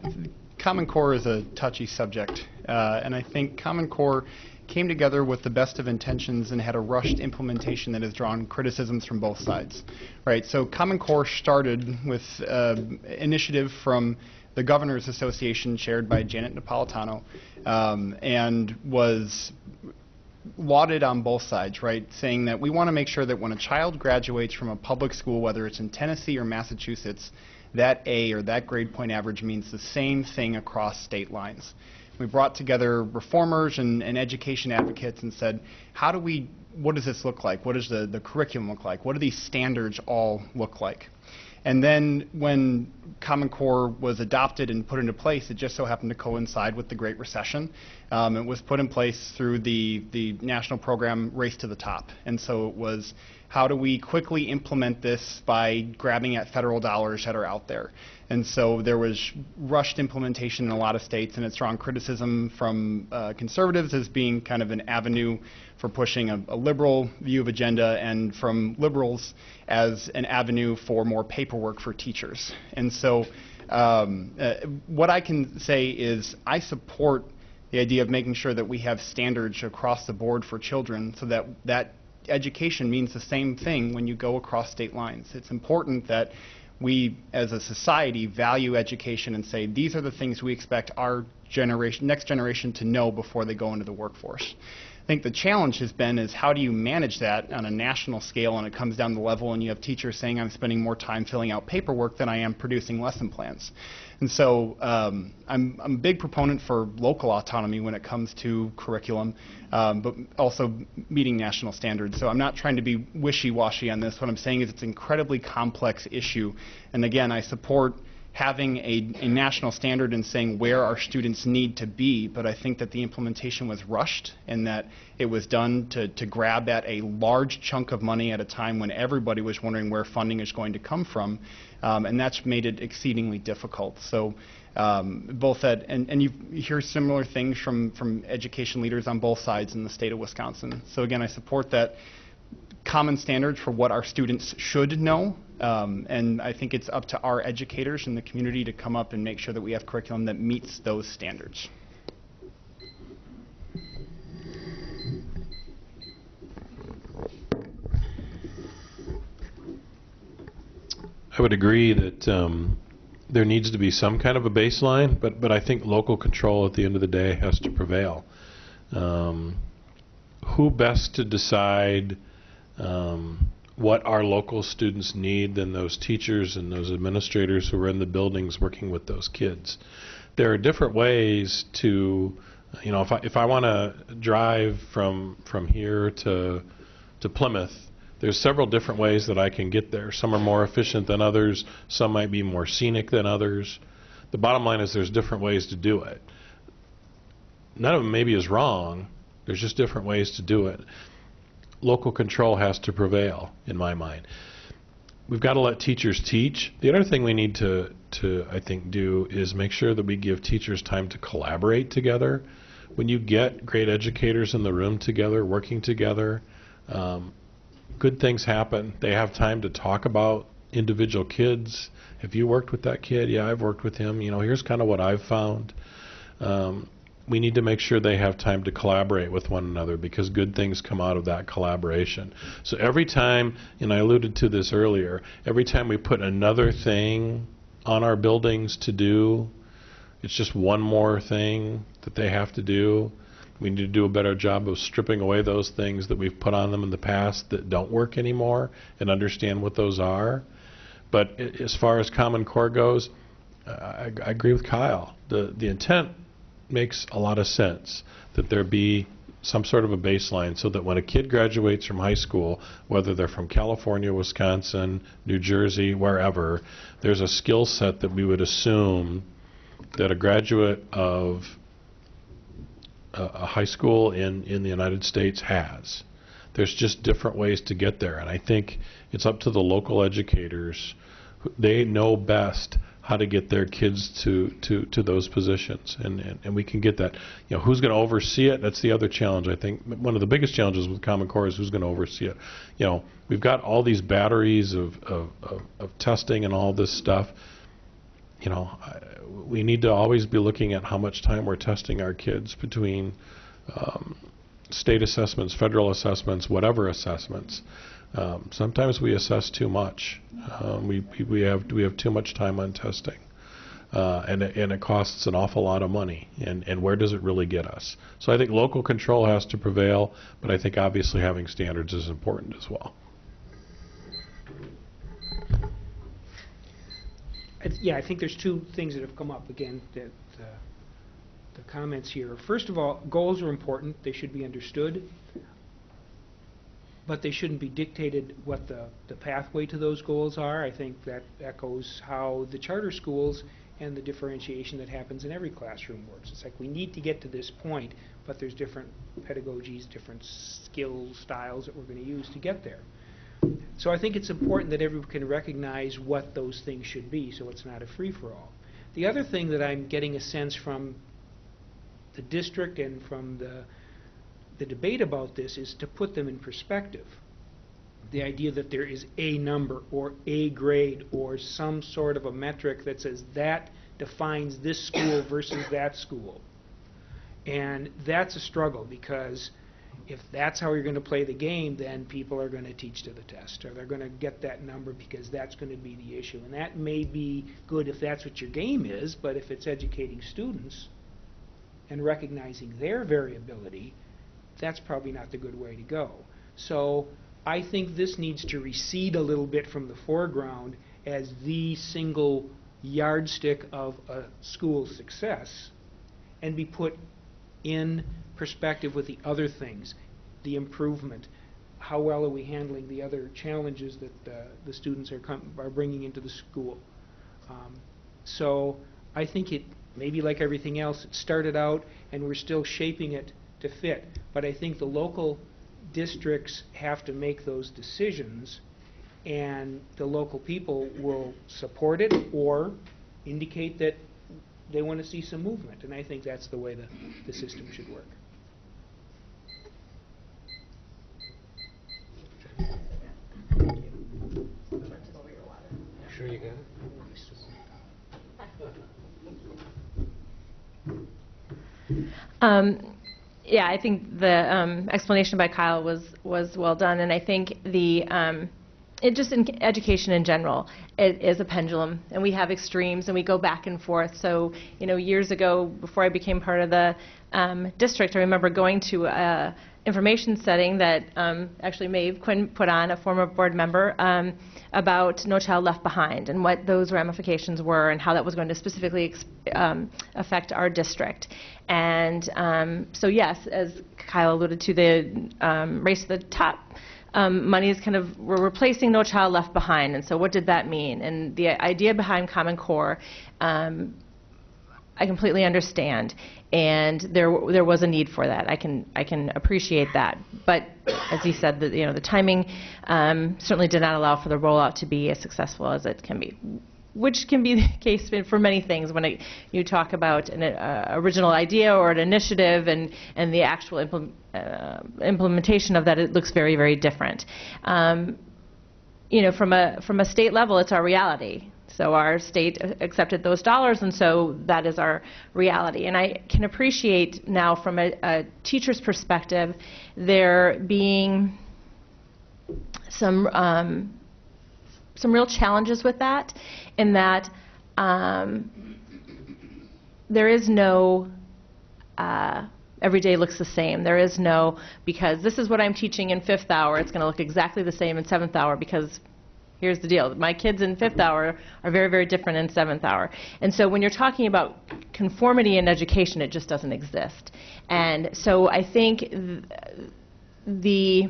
Common Core is a touchy subject, uh, and I think Common Core came together with the best of intentions and had a rushed implementation that has drawn criticisms from both sides. Right. So, Common Core started with uh, initiative from the Governors Association, chaired by Janet Napolitano, um, and was lauded on both sides, right? Saying that we want to make sure that when a child graduates from a public school, whether it's in Tennessee or Massachusetts, that A or that grade point average means the same thing across state lines. We brought together reformers and, and education advocates and said, how do we, what does this look like? What does the, the curriculum look like? What do these standards all look like? And then when Common Core was adopted and put into place, it just so happened to coincide with the Great Recession. Um, it was put in place through the, the national program Race to the Top. And so it was how do we quickly implement this by grabbing at federal dollars that are out there? And so there was rushed implementation in a lot of states, and it's drawn criticism from uh, conservatives as being kind of an avenue for pushing a, a, liberal view of agenda, and from liberals as an avenue for more paperwork for teachers. And so um, uh, what I can say is I support the idea of making sure that we have standards across the board for children so that that education means the same thing when you go across state lines. It's important that we as a society value education and say these are the things we expect our generation next generation to know before they go into the workforce. I think the challenge has been is how do you manage that on a national scale and it comes down the level and you have teachers saying I'm spending more time filling out paperwork than I am producing lesson plans. And so um, I'm, I'm, a big proponent for local autonomy when it comes to curriculum, um, but also meeting national standards. So I'm not trying to be wishy-washy on this. What I'm saying is it's an incredibly complex issue. And again, I support having a, a, national standard and saying where our students need to be, but I think that the implementation was rushed and that it was done to, to grab at a large chunk of money at a time when everybody was wondering where funding is going to come from, um, and that's made it exceedingly difficult. So um, both that, and, and you hear similar things from, from education leaders on both sides in the state of Wisconsin. So again, I support that common standards for what our students should know. Um, and I think it's up to our educators in the community to come up and make sure that we have curriculum that meets those standards. I would agree that um, there needs to be some kind of a baseline, but, but I think local control at the end of the day has to prevail. Um, who best to decide um, what our local students need than those teachers and those administrators who are in the buildings working with those kids. There are different ways to, you know, if I, if I want to drive from from here to to Plymouth, there's several different ways that I can get there. Some are more efficient than others. Some might be more scenic than others. The bottom line is there's different ways to do it. None of them maybe is wrong. There's just different ways to do it. Local control has to prevail, in my mind. We've got to let teachers teach. The other thing we need to, to I think, do is make sure that we give teachers time to collaborate together. When you get great educators in the room together, working together, um, good things happen. They have time to talk about individual kids. Have you worked with that kid? Yeah, I've worked with him. You know, here's kind of what I've found. Um, we need to make sure they have time to collaborate with one another because good things come out of that collaboration. So every time, and I alluded to this earlier, every time we put another thing on our buildings to do, it's just one more thing that they have to do. We need to do a better job of stripping away those things that we've put on them in the past that don't work anymore and understand what those are. But as far as Common Core goes, I, I agree with Kyle. The the intent makes a lot of sense that there be some sort of a baseline so that when a kid graduates from high school, whether they're from California, Wisconsin, New Jersey, wherever, there's a skill set that we would assume that a graduate of a, high school in, in the United States has. There's just different ways to get there, and I think it's up to the local educators. They know best how to get their kids to, to, to those positions, and, and, and we can get that. You know, who's going to oversee it? That's the other challenge. I think one of the biggest challenges with Common Core is who's going to oversee it. You know, we've got all these batteries of, of, of, of testing and all this stuff you know, we need to always be looking at how much time we're testing our kids between um, state assessments, federal assessments, whatever assessments. Um, sometimes we assess too much. Um, we, we- have we have too much time on testing, uh, and it, and it costs an awful lot of money. And and where does it really get us? So I think local control has to prevail, but I think obviously having standards is important as well. Yeah, I think there's two things that have come up again, that, uh, the comments here. First of all, goals are important, they should be understood, but they shouldn't be dictated what the, the pathway to those goals are. I think that echoes how the charter schools and the differentiation that happens in every classroom works. It's like, we need to get to this point, but there's different pedagogies, different skills, styles that we're going to use to get there. So I think it's important that everyone can recognize what those things should be, so it's not a free-for-all. The other thing that I'm getting a sense from the district and from the, the debate about this is to put them in perspective. The idea that there is a number or a grade or some sort of a metric that says that defines this school versus that school. And that's a struggle because if that's how you're going to play the game, then people are going to teach to the test, or they're going to get that number because that's going to be the issue. And that may be good if that's what your game is, but if it's educating students and recognizing their variability, that's probably not the good way to go. So I think this needs to recede a little bit from the foreground as the single yardstick of a school's success and be put in perspective with the other things, the improvement, how well are we handling the other challenges that uh, the students are, are bringing into the school. Um, so I think it, maybe like everything else, it started out and we're still shaping it to fit. But I think the local districts have to make those decisions and the local people will support it or indicate that they want to see some movement. And I think that's the way the, the system should work. Sure you got it? Um, yeah, I think the um, explanation by Kyle was was well done, and I think the um, it just in education in general, it is a pendulum, and we have extremes, and we go back and forth. So, you know, years ago, before I became part of the um, district, I remember going to a information setting that um, actually Maeve Quinn put on, a former board member, um, about No Child Left Behind and what those ramifications were and how that was going to specifically um, affect our district. And um, so, yes, as Kyle alluded to, the um, race to the top um, money is kind of we're replacing No Child Left Behind, and so what did that mean? And the idea behind Common Core, um, I completely understand, and there there was a need for that. I can I can appreciate that, but as he said, the, you know the timing um, certainly did not allow for the rollout to be as successful as it can be. Which can be the case for many things when it, you talk about an uh, original idea or an initiative and, and the actual implement, uh, implementation of that, it looks very, very different. Um, you know, from a, from a state level, it's our reality. So our state accepted those dollars, and so that is our reality. And I can appreciate now, from a, a teacher's perspective, there being some um, some real challenges with that, in that um, there is no uh, every day looks the same. There is no because this is what I'm teaching in fifth hour. It's going to look exactly the same in seventh hour because here's the deal. My kids in fifth hour are very, very different in seventh hour. And so when you're talking about conformity in education, it just doesn't exist. And so I think th- the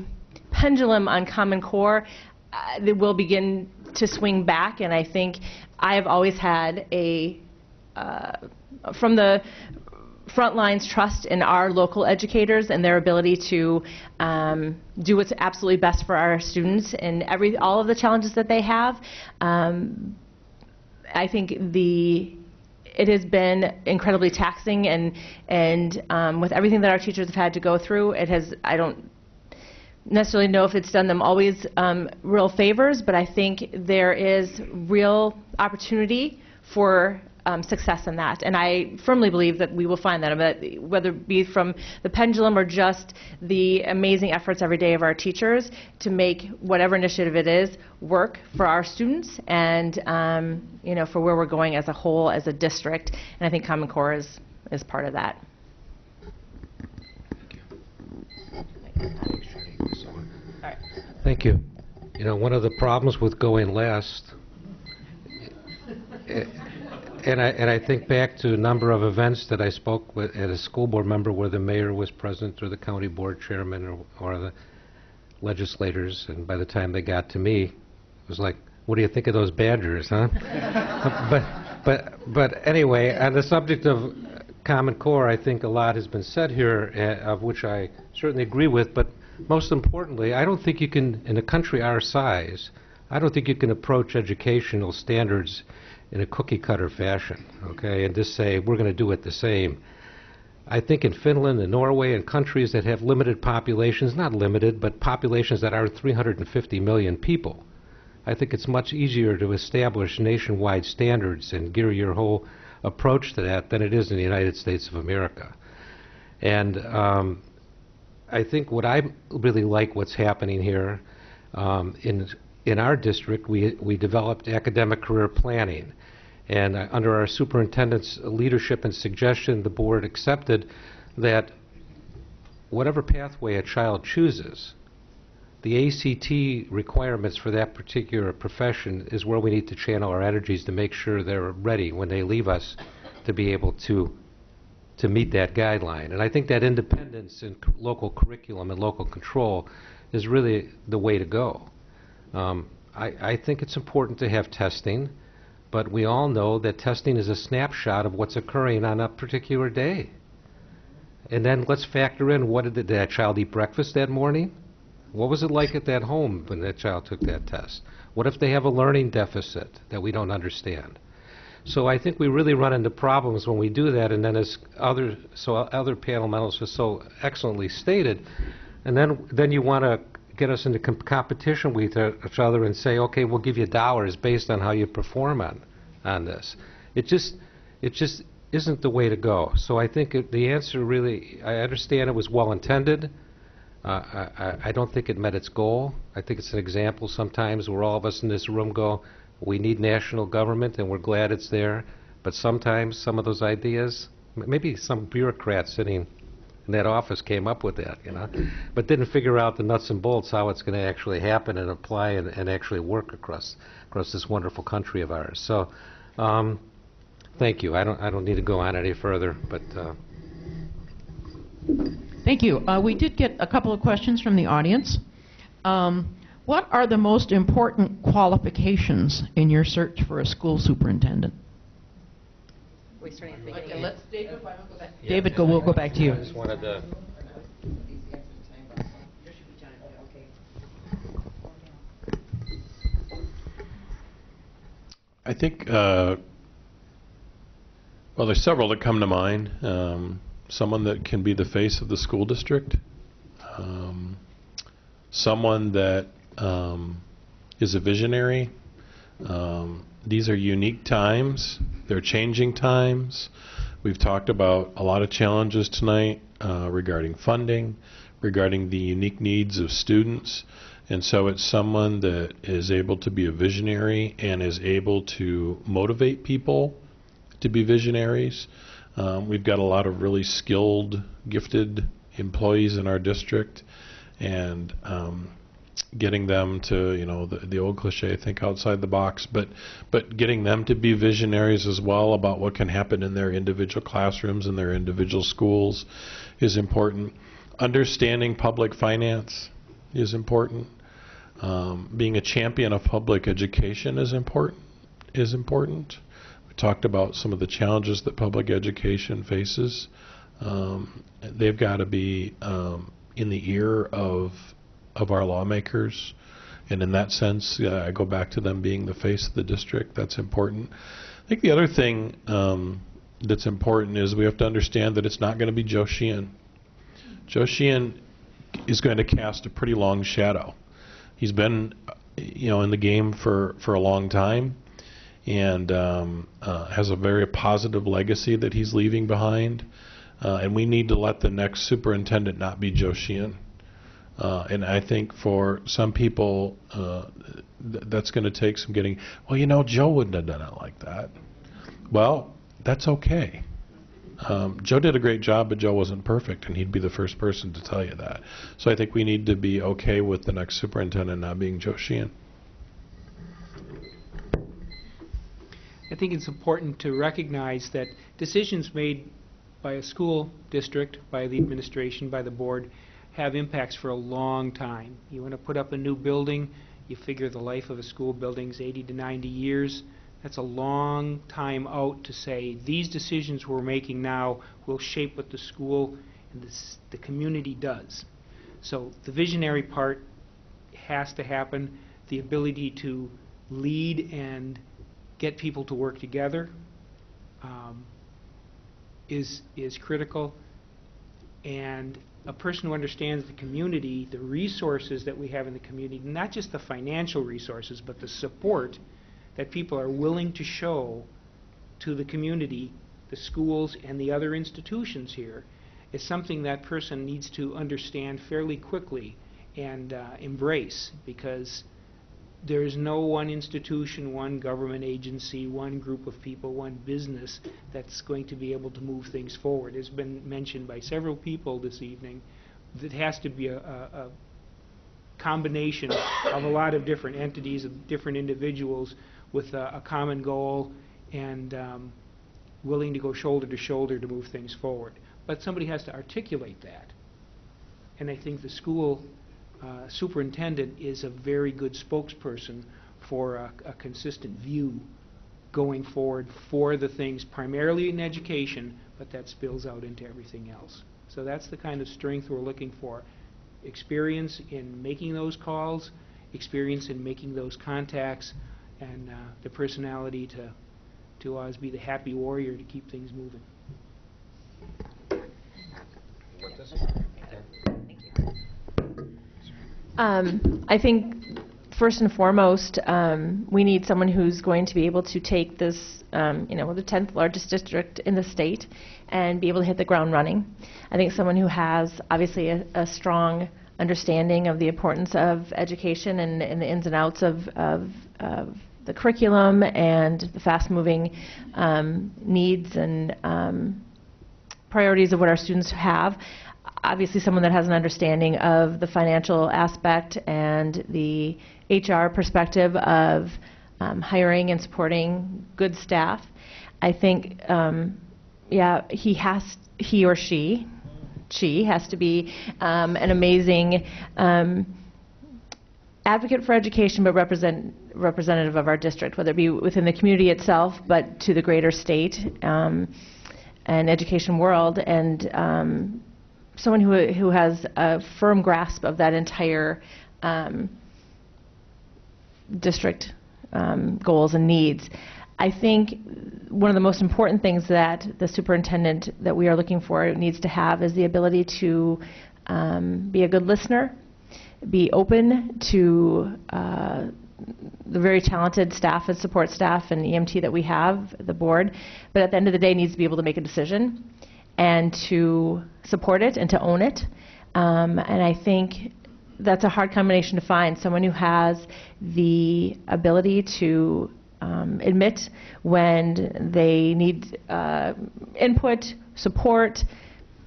pendulum on Common Core uh, will begin to swing back, and I think I have always had a uh, from the front lines trust in our local educators and their ability to um, do what's absolutely best for our students and every all of the challenges that they have. Um, I think the it has been incredibly taxing and and um, with everything that our teachers have had to go through, it has I don't necessarily know if it's done them always um, real favors, but I think there is real opportunity for um, success in that. And I firmly believe that we will find that, whether it be from the pendulum or just the amazing efforts every day of our teachers to make whatever initiative it is work for our students and um, you know for where we're going as a whole as a district. And I think Common Core is, is part of that. Thank you. Thank you You know, one of the problems with going last, and I, and I think back to a number of events that I spoke with at a school board member where the mayor was present or the county board chairman or, or the legislators, and by the time they got to me, it was like, what do you think of those badgers, huh? but, but, but anyway, on the subject of Common Core, I think a lot has been said here, uh, of which I certainly agree with, but most importantly, I don't think you can, in a country our size, I don't think you can approach educational standards in a cookie cutter fashion, okay, and just say we're going to do it the same. I think in Finland and Norway and countries that have limited populations, not limited, but populations that are 350 million people, I think it's much easier to establish nationwide standards and gear your whole approach to that than it is in the United States of America. And um, I think what I really like what's happening here um, in in our district, we we developed academic career planning, and uh, under our superintendent's leadership and suggestion, the board accepted that whatever pathway a child chooses, the ACT requirements for that particular profession is where we need to channel our energies to make sure they're ready when they leave us to be able to to meet that guideline. And I think that independence in local curriculum and local control is really the way to go. Um, I, I think it's important to have testing, but we all know that testing is a snapshot of what's occurring on a particular day. And then let's factor in what did, did that child eat breakfast that morning? What was it like at that home when that child took that test? What if they have a learning deficit that we don't understand? So I think we really run into problems when we do that, and then as other so other panel members have so excellently stated, and then then you want to get us into com- competition with each other and say, okay, we'll give you dollars based on how you perform on on this. It just it just isn't the way to go. So I think it, the answer really, I understand it was well intended, Uh, I I- I don't think it met its goal. I think it's an example sometimes where all of us in this room go, we need national government, and we're glad it's there, but sometimes some of those ideas, maybe some bureaucrat sitting in that office came up with that, you know, but didn't figure out the nuts and bolts, how it's going to actually happen and apply and and actually work across across this wonderful country of ours. So, um, thank you. I don't I don't need to go on any further, but uh, Thank you. Uh, We did get a couple of questions from the audience. Um, What are the most important qualifications in your search for a school superintendent? David, go- we'll go back to you. I just wanted to... I think, uh, well, there's several that come to mind. Um, someone that can be the face of the school district, um, someone that um, is a visionary. Um, these are unique times. They're changing times. We've talked about a lot of challenges tonight uh, regarding funding, regarding the unique needs of students. And so it's someone that is able to be a visionary and is able to motivate people to be visionaries. Um, we've got a lot of really skilled, gifted employees in our district, and um, getting them to, you know, the, the old cliche, think outside the box, but but getting them to be visionaries as well about what can happen in their individual classrooms and their individual schools is important. Understanding public finance is important. Um, being a champion of public education is important. Is important. We talked about some of the challenges that public education faces. Um, they've got to be um, in the ear of of our lawmakers, and in that sense, uh, I go back to them being the face of the district. That's important. I think the other thing um, that's important is we have to understand that it's not going to be Joe Sheehan. Joe Sheehan is going to cast a pretty long shadow. He's been, you know, in the game for, for a long time, and um, uh, has a very positive legacy that he's leaving behind. Uh, and we need to let the next superintendent not be Joe Sheehan. Uh, and I think for some people, uh, th- that's going to take some getting. Well, you know, Joe wouldn't have done it like that. Well, that's okay. Um, Joe did a great job, but Joe wasn't perfect, and he'd be the first person to tell you that. So I think we need to be okay with the next superintendent not being Joe Sheehan. I think it's important to recognize that decisions made by a school district, by the administration, by the board, have impacts for a long time. You want to put up a new building, you figure the life of a school building is 80 to 90 years. That's a long time out to say, these decisions we're making now will shape what the school and this, the community does. So the visionary part has to happen. The ability to lead and get people to work together um, is is critical. And a person who understands the community, the resources that we have in the community, not just the financial resources, but the support that people are willing to show to the community, the schools, and the other institutions here, is something that person needs to understand fairly quickly and uh, embrace because there is no one institution, one government agency, one group of people, one business that's going to be able to move things forward. It's been mentioned by several people this evening. It has to be a, a, a combination of a lot of different entities, of different individuals with a, a common goal and um, willing to go shoulder to shoulder to move things forward. But somebody has to articulate that. And I think the school uh, superintendent is a very good spokesperson for a, a consistent view going forward for the things primarily in education, but that spills out into everything else. So that's the kind of strength we're looking for. Experience in making those calls, experience in making those contacts, and uh, the personality to, to always be the happy warrior to keep things moving. Um, I think first and foremost, um, we need someone who's going to be able to take this, um, you know, the 10th largest district in the state and be able to hit the ground running. I think someone who has obviously a, a strong understanding of the importance of education and, and the ins and outs of, of, of the curriculum and the fast-moving um, needs and um, priorities of what our students have. Obviously, someone that has an understanding of the financial aspect and the HR perspective of um, hiring and supporting good staff. I think, um, yeah, he has, he or she, she has to be um, an amazing um, advocate for education, but represent, representative of our district, whether it be within the community itself, but to the greater state um, and education world, and um, someone who, who has a firm grasp of that entire um, district um, goals and needs. I think one of the most important things that the superintendent that we are looking for needs to have is the ability to um, be a good listener, be open to uh, the very talented staff and support staff and EMT that we have, the board, but at the end of the day needs to be able to make a decision and to support it and to own it. Um, and I think that's a hard combination to find. Someone who has the ability to um, admit when they need uh, input, support,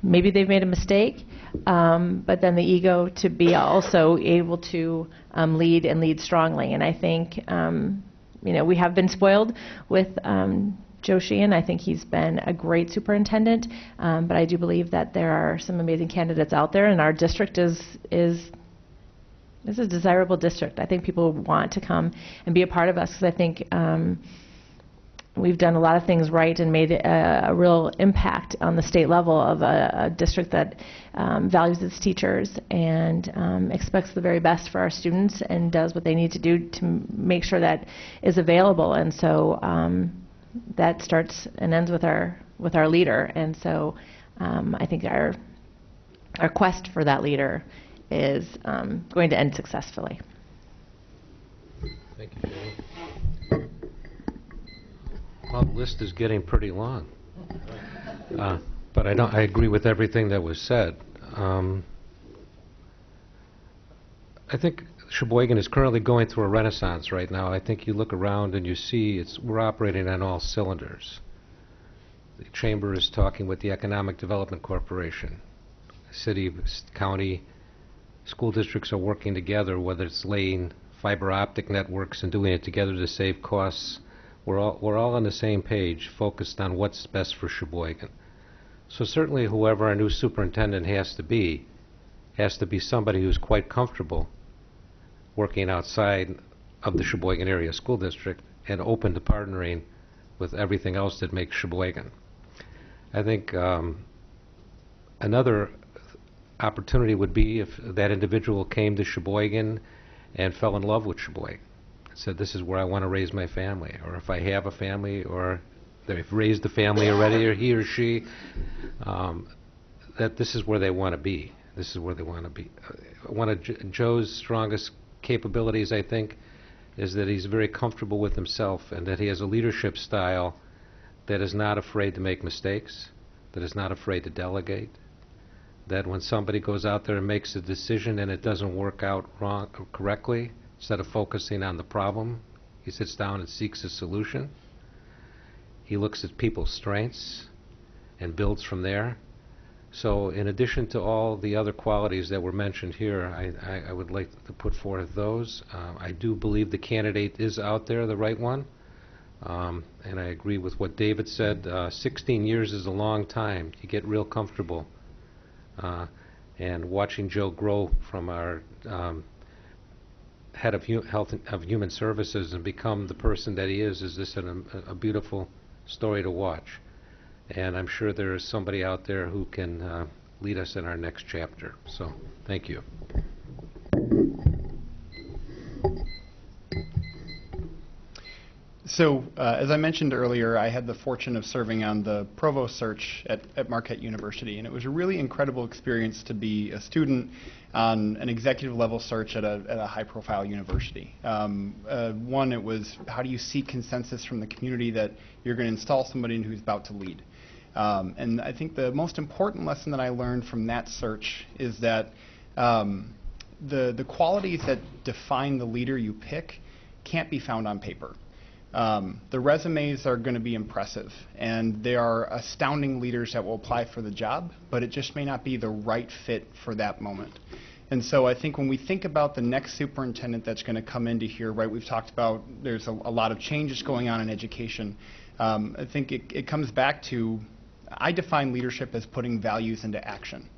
maybe they've made a mistake, um, but then the ego to be also able to um, lead and lead strongly. And I think, um, you know, we have been spoiled with um, Joe Sheehan. I think he's been a great superintendent, um, but I do believe that there are some amazing candidates out there, and our district is is this is a desirable district. I think people want to come and be a part of us because I think um, we've done a lot of things right and made a, a real impact on the state level of a, a district that um, values its teachers and um, expects the very best for our students and does what they need to do to make sure that is available. And so um, that starts and ends with our with our leader. And so um, I think our our quest for that leader is um, going to end successfully. Thank you. Well, the list is getting pretty long. Uh, But I don't, I agree with everything that was said. Um, I think Sheboygan is currently going through a renaissance right now. I think you look around and you see it's, we're operating on all cylinders. The Chamber is talking with the Economic Development Corporation. City, county, school districts are working together, whether it's laying fiber optic networks and doing it together to save costs. We're all, we're all on the same page, focused on what's best for Sheboygan. So certainly whoever our new superintendent has to be, has to be somebody who's quite comfortable working outside of the Sheboygan Area School District and open to partnering with everything else that makes Sheboygan. I think um, another opportunity would be if that individual came to Sheboygan and fell in love with Sheboygan. Said, this is where I want to raise my family, or if I have a family, or they've raised a family already, or he or she, um, that this is where they want to be. This is where they want to be. Uh, One of Jo- Joe's strongest capabilities, I think, is that he's very comfortable with himself and that he has a leadership style that is not afraid to make mistakes, that is not afraid to delegate, that when somebody goes out there and makes a decision and it doesn't work out wrong correctly, instead of focusing on the problem, he sits down and seeks a solution. He looks at people's strengths and builds from there. So in addition to all the other qualities that were mentioned here, I, I, I would like to put forth those. Uh, I do believe the candidate is out there, the right one. Um, and I agree with what David said. Uh, 16 years is a long time. You get real comfortable. Uh, and watching Joe grow from our um, head of hu- health of human services and become the person that he is is this an, a beautiful story to watch. And I'm sure there is somebody out there who can uh, lead us in our next chapter. So, thank you. So, uh, as I mentioned earlier, I had the fortune of serving on the provost search at, at Marquette University, and it was a really incredible experience to be a student on an executive level search at a, at a high profile university. Um, uh, one, it was how do you seek consensus from the community that you're going to install somebody who's about to lead? Um, and I think the most important lesson that I learned from that search is that um, the, the qualities that define the leader you pick can't be found on paper. Um, the resumes are going to be impressive, and they are astounding leaders that will apply for the job, but it just may not be the right fit for that moment. And so I think when we think about the next superintendent that's going to come into here, right, we've talked about there's a, a lot of changes going on in education. Um, I think it, it comes back to I define leadership as putting values into action.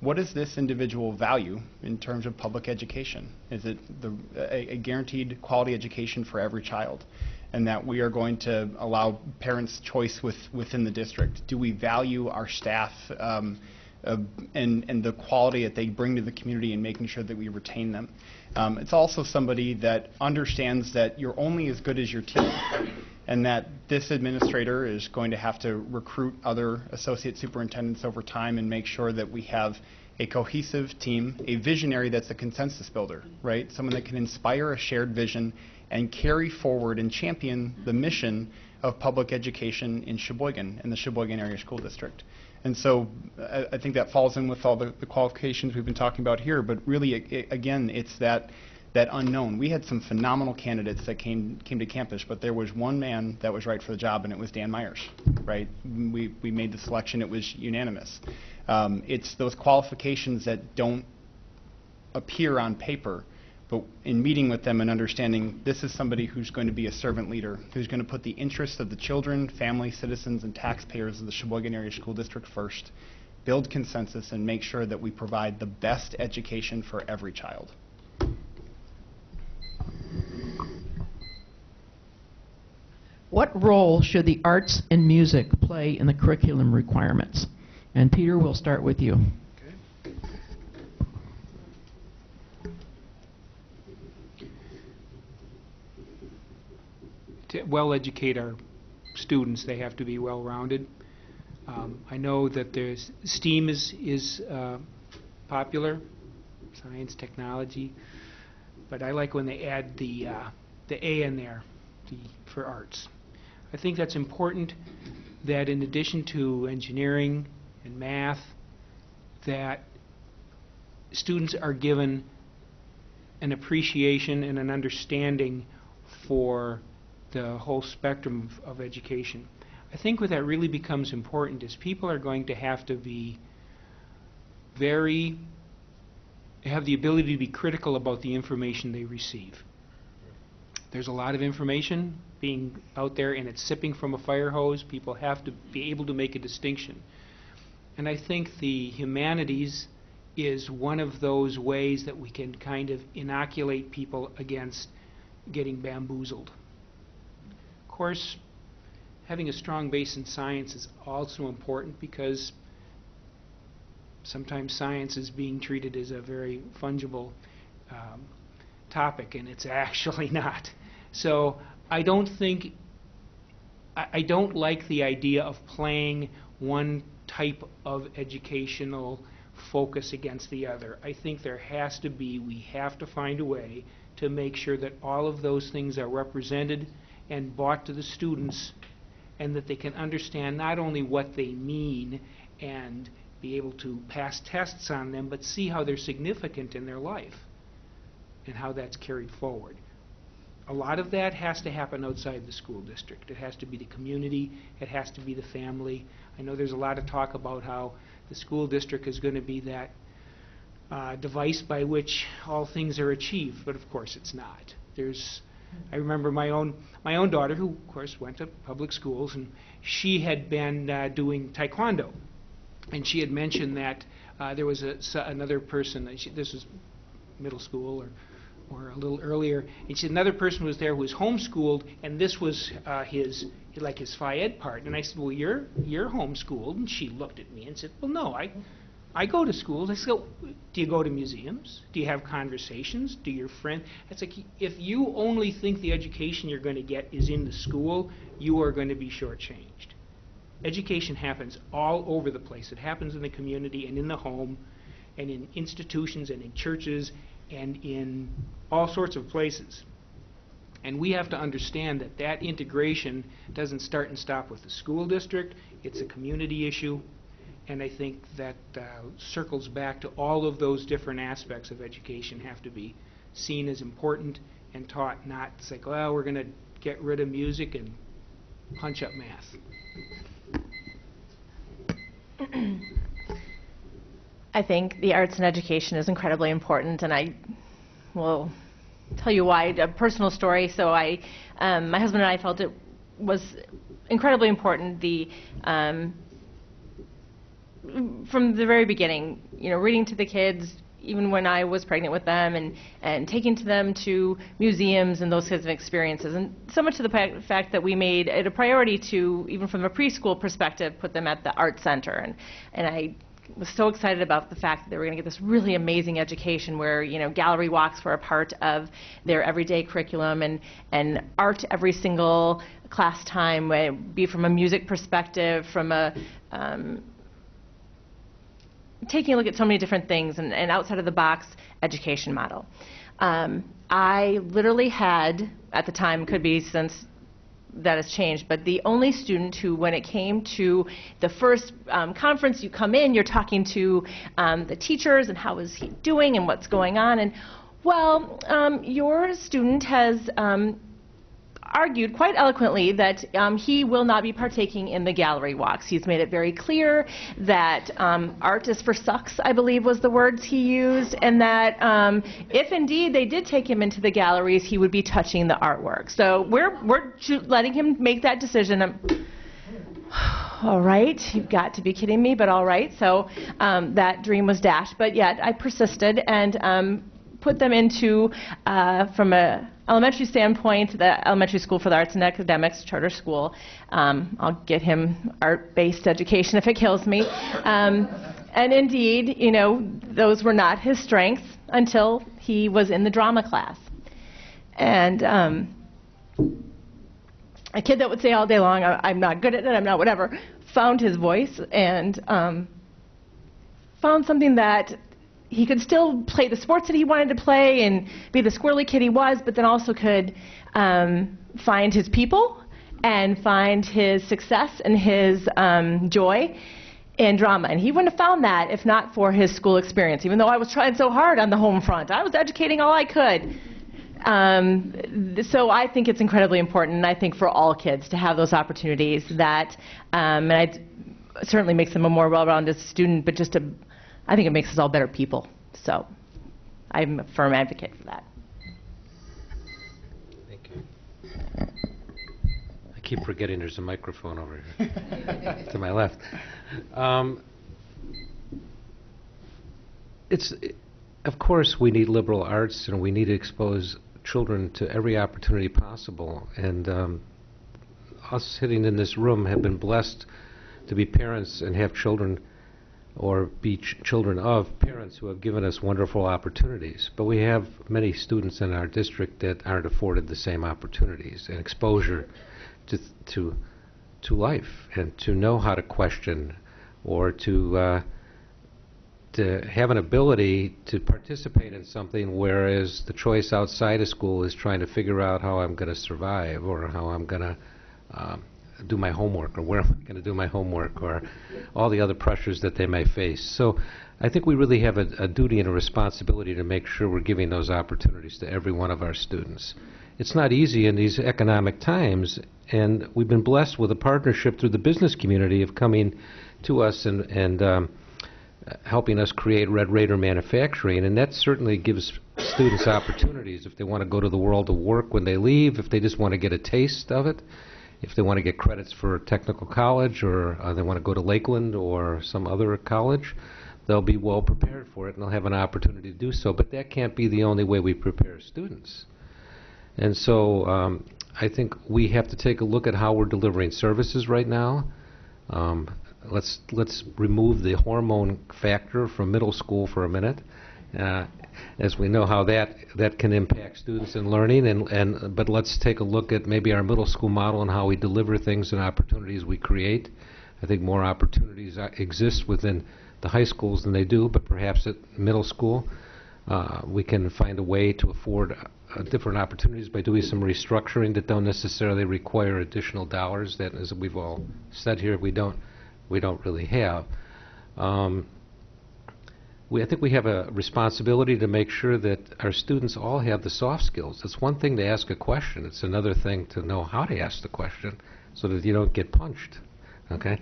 What is this individual value in terms of public education? Is it the, a, a guaranteed quality education for every child? And that we are going to allow parents' choice with, within the district? Do we value our staff um, uh, and, and the quality that they bring to the community and making sure that we retain them? Um, it's also somebody that understands that you're only as good as your team and that this administrator is going to have to recruit other associate superintendents over time and make sure that we have a cohesive team, a visionary that's a consensus builder, right? Someone that can inspire a shared vision and carry forward and champion the mission of public education in Sheboygan, in the Sheboygan Area School District. And so I, I think that falls in with all the, the qualifications we've been talking about here, but really, a- again, it's that that unknown. We had some phenomenal candidates that came came to campus, but there was one man that was right for the job, and it was Dan Myers. Right? We we made the selection; it was unanimous. Um, it's those qualifications that don't appear on paper, but in meeting with them and understanding this is somebody who's going to be a servant leader, who's going to put the interests of the children, family, citizens, and taxpayers of the Sheboygan Area School District first, build consensus, and make sure that we provide the best education for every child. What role should the arts and music play in the curriculum requirements? And Peter, we'll start with you. to well educate our students, they have to be well rounded. Um, I know that there's STEAM is is uh, popular, science, technology, but I like when they add the uh, the A in there, the for arts. I think that's important. That in addition to engineering and math, that students are given an appreciation and an understanding for the whole spectrum of, of education. I think what that really becomes important is people are going to have to be very have the ability to be critical about the information they receive. There's a lot of information being out there and it's sipping from a fire hose. People have to be able to make a distinction. And I think the humanities is one of those ways that we can kind of inoculate people against getting bamboozled. Of course, having a strong base in science is also important because sometimes science is being treated as a very fungible um, topic, and it's actually not. So I don't think, I, I don't like the idea of playing one type of educational focus against the other. I think there has to be, we have to find a way to make sure that all of those things are represented and brought to the students and that they can understand not only what they mean and be able to pass tests on them, but see how they're significant in their life and how that's carried forward. A lot of that has to happen outside the school district. It has to be the community, it has to be the family. I know there's a lot of talk about how the school district is going to be that uh, device by which all things are achieved, but of course it's not. There's I remember my own my own daughter, who of course went to public schools, and she had been uh, doing taekwondo, and she had mentioned that uh, there was a, another person. She, this was middle school or or a little earlier, and she, another person was there who was homeschooled, and this was uh, his like his phy ed part. And I said, "Well, you're you're homeschooled," and she looked at me and said, "Well, no, I." I go to schools. I said, do you go to museums? Do you have conversations? Do your friend? It's like if you only think the education you're going to get is in the school, you are going to be shortchanged. Education happens all over the place. It happens in the community and in the home, and in institutions and in churches and in all sorts of places. And we have to understand that that integration doesn't start and stop with the school district. It's a community issue And I think that uh, circles back to all of those different aspects of education have to be seen as important and taught, not it's like, well, we're going to get rid of music and punch up math. I think the arts and education is incredibly important, and I will tell you why. A personal story. So I, um, my husband and I felt it was incredibly important. The um, from the very beginning, you know, reading to the kids, even when I was pregnant with them, and and taking to them to museums and those kinds of experiences, and so much to the fact that we made it a priority to, even from a preschool perspective, put them at the art center, and and I was so excited about the fact that they were going to get this really amazing education where you know gallery walks were a part of their everyday curriculum and and art every single class time be from a music perspective from a um, taking a look at so many different things and, and outside of the box education model. Um, i literally had at the time could be since that has changed, but the only student who, when it came to the first um, conference, you come in, you're talking to um, the teachers and how is he doing and what's going on, and well, um, your student has um, argued quite eloquently that um, he will not be partaking in the gallery walks. He's made it very clear that um, art is for sucks, I believe was the words he used, and that um, if indeed they did take him into the galleries, he would be touching the artwork. So we're, we're letting him make that decision. Um, all right, you've got to be kidding me, but all right. So um, that dream was dashed, but yet I persisted and um, put them into, uh, from a elementary standpoint, the Elementary School for the Arts and Academics charter school. Um, I'll get him art-based education if it kills me. Um, and indeed, you know, those were not his strengths until he was in the drama class. And um, a kid that would say all day long, "I- "I'm not good at it, I'm not whatever," found his voice and um, found something that he could still play the sports that he wanted to play and be the squirrely kid he was, but then also could um, find his people and find his success and his um, joy in drama. And he wouldn't have found that if not for his school experience, even though I was trying so hard on the home front. I was educating all I could. Um, so I think it's incredibly important, and I think for all kids to have those opportunities that, um, and I d- certainly makes them a more well-rounded student, but just a, I think it makes us all better people. So I'm a firm advocate for that. Thank you. I keep forgetting there's a microphone over here to my left. Um, It's, of course, we need liberal arts, and we need to expose children to every opportunity possible. And um, us sitting in this room have been blessed to be parents and have children or be ch- children of parents who have given us wonderful opportunities. But we have many students in our district that aren't afforded the same opportunities and exposure to to to life and to know how to question or to uh, to have an ability to participate in something, whereas the choice outside of school is trying to figure out how I'm going to survive or how I'm going to um, do my homework or where am I going to do my homework or all the other pressures that they may face. So I think we really have a, a duty and a responsibility to make sure we're giving those opportunities to every one of our students. It's not easy in these economic times, and we've been blessed with a partnership through the business community of coming to us and, and um, helping us create Red Raider Manufacturing, and that certainly gives students opportunities if they want to go to the world of work when they leave, if they just want to get a taste of it, if they want to get credits for technical college, or uh, they want to go to Lakeland or some other college, they'll be well prepared for it and they'll have an opportunity to do so. But that can't be the only way we prepare students. And so um, I think we have to take a look at how we're delivering services right now. Um, let's let's remove the hormone factor from middle school for a minute, uh, as we know how that that can impact students and learning. And, and but let's take a look at maybe our middle school model and how we deliver things and opportunities we create. I think more opportunities uh, exist within the high schools than they do, but perhaps at middle school uh, we can find a way to afford uh, different opportunities by doing some restructuring that don't necessarily require additional dollars that, as we've all said here, we don't we don't really have. Um, we, I think we have a responsibility to make sure that our students all have the soft skills. It's one thing to ask a question. It's another thing to know how to ask the question so that you don't get punched, okay?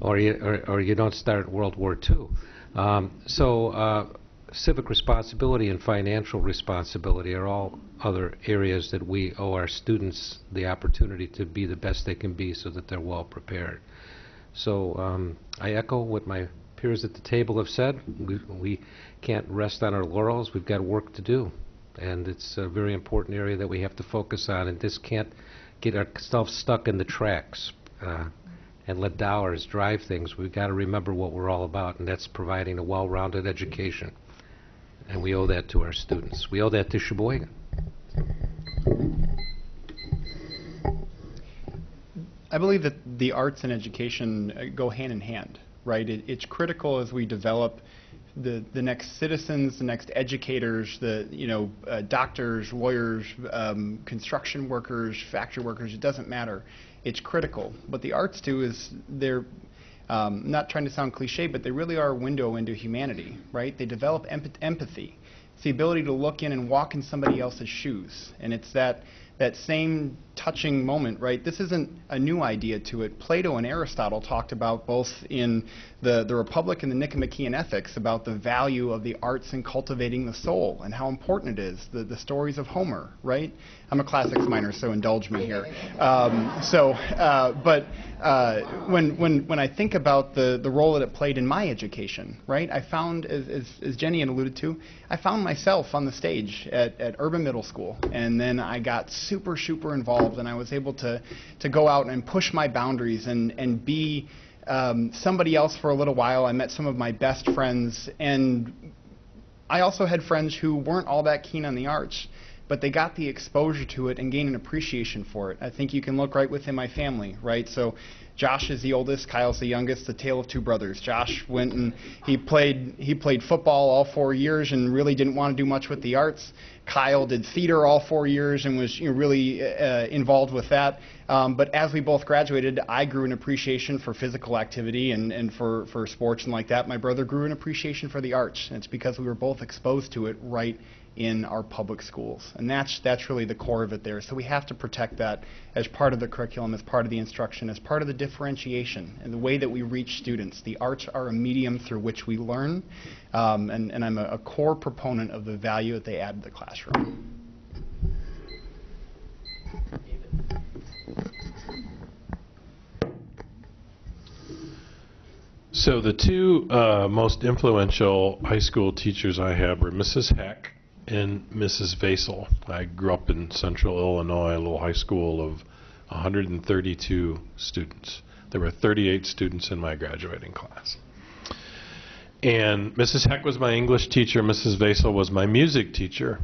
or, you, or, or you don't start World War II. Um, so uh, civic responsibility and financial responsibility are all other areas that we owe our students the opportunity to be the best they can be so that they're well prepared. So um, I echo what my peers at the table have said. We, we can't rest on our laurels. We've got work to do. And it's a very important area that we have to focus on. And this can't get ourselves stuck in the tracks uh, and let dollars drive things. We've got to remember what we're all about, and that's providing a well-rounded education. And we owe that to our students. We owe that to Sheboygan. I believe that the arts and education go hand in hand, right? It, it's critical as we develop the, the next citizens, the next educators, the you know uh, doctors, lawyers, um, construction workers, factory workers. It doesn't matter. It's critical. What the arts do is they're um, not trying to sound cliche, but they really are a window into humanity, right? They develop emp- empathy. It's the ability to look in and walk in somebody else's shoes, and it's that that same touching moment, right? This isn't a new idea to it. Plato and Aristotle talked about both in the, the Republic and the Nicomachean Ethics about the value of the arts in cultivating the soul and how important it is. The, the stories of Homer, right? I'm a classics minor, so indulge me here. Um, so, uh, but uh, when, when, when I think about the, the role that it played in my education, right, I found, as, as, as Jenny had alluded to, I found myself on the stage at, at Urban Middle School, and then I got super, super involved and I was able to, to go out and push my boundaries and, and be um, somebody else for a little while. I met some of my best friends, and I also had friends who weren't all that keen on the arts, but they got the exposure to it and gained an appreciation for it. I think you can look right within my family, right? So Josh is the oldest, Kyle's the youngest, the tale of two brothers. Josh went and he played he played football all four years and really didn't want to do much with the arts. Kyle did theater all four years and was you know, really uh, involved with that. Um, but as we both graduated, I grew an appreciation for physical activity and, and for, for sports and like that. My brother grew an appreciation for the arts. And it's because we were both exposed to it right in our public schools. And that's, that's really the core of it there. So we have to protect that as part of the curriculum, as part of the instruction, as part of the differentiation and the way that we reach students. The arts are a medium through which we learn, um, and, and I'm a, a core proponent of the value that they add to the classroom. So the two uh, most influential high school teachers I had were Mrs. Heck and Mrs. Vasel. I grew up in central Illinois, a little high school of 132 students. There were 38 students in my graduating class. And Mrs. Heck was my English teacher, Mrs. Vasel was my music teacher.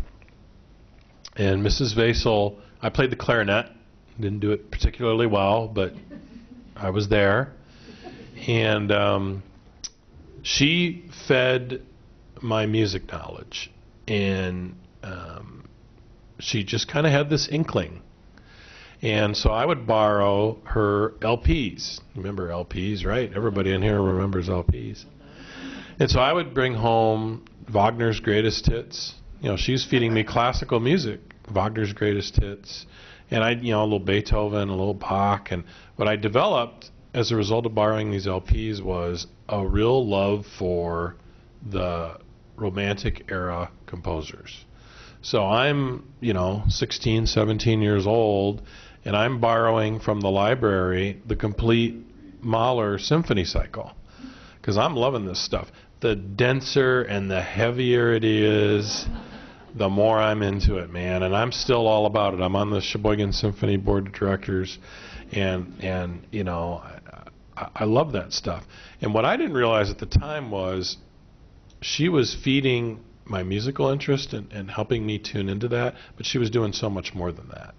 And Mrs. Vasel, I played the clarinet, didn't do it particularly well, but I was there. And um, she fed my music knowledge and um, she just kind of had this inkling. And so I would borrow her LPs. Remember LPs, right? Everybody in here remembers LPs. And so I would bring home Wagner's greatest hits. You know, she's feeding me classical music, Wagner's greatest hits, and I, you know, a little Beethoven, a little Bach, and what I developed as a result of borrowing these LPs was a real love for the Romantic era composers. So I'm, you know, 16, 17 years old, and I'm borrowing from the library the complete Mahler symphony cycle because I'm loving this stuff. The denser and the heavier it is, the more I'm into it, man. And I'm still all about it. I'm on the Sheboygan Symphony Board of Directors, and and you know, I, I love that stuff. And what I didn't realize at the time was she was feeding my musical interest and, and helping me tune into that, but she was doing so much more than that.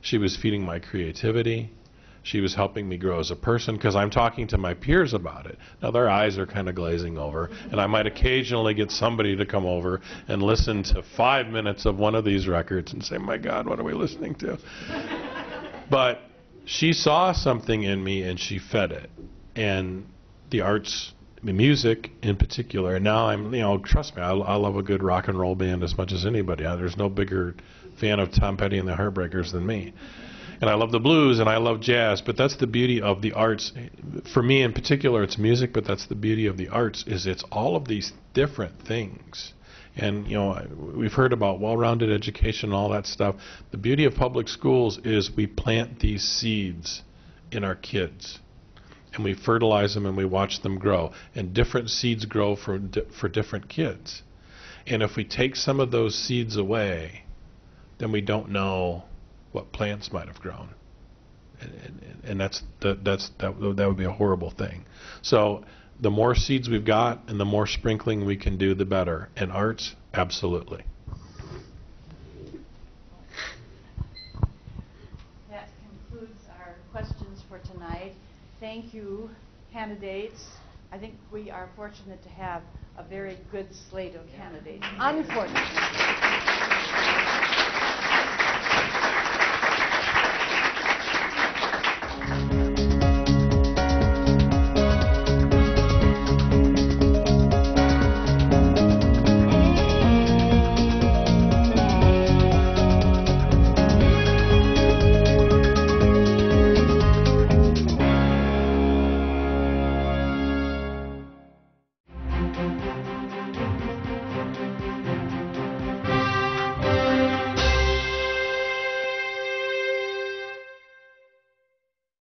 She was feeding my creativity. She was helping me grow as a person because I'm talking to my peers about it. Now their eyes are kind of glazing over, and I might occasionally get somebody to come over and listen to five minutes of one of these records and say, "My God, what are we listening to?" but she saw something in me and she fed it, and the arts music in particular. And now I'm, you know, trust me, I, I love a good rock and roll band as much as anybody. Uh, There's no bigger fan of Tom Petty and the Heartbreakers than me. And I love the blues and I love jazz, but that's the beauty of the arts. For me in particular, it's music, but that's the beauty of the arts is it's all of these different things. And you know, we've heard about well-rounded education and all that stuff. The beauty of public schools is we plant these seeds in our kids and we fertilize them and we watch them grow. And different seeds grow for for different kids. And if we take some of those seeds away, then we don't know what plants might have grown. And, and, and that's the, that's that, that would be a horrible thing. So the more seeds we've got and the more sprinkling we can do, the better. And arts, absolutely. That concludes our questions for tonight. Thank you, candidates. I think we are fortunate to have a very good slate of candidates. Unfortunate.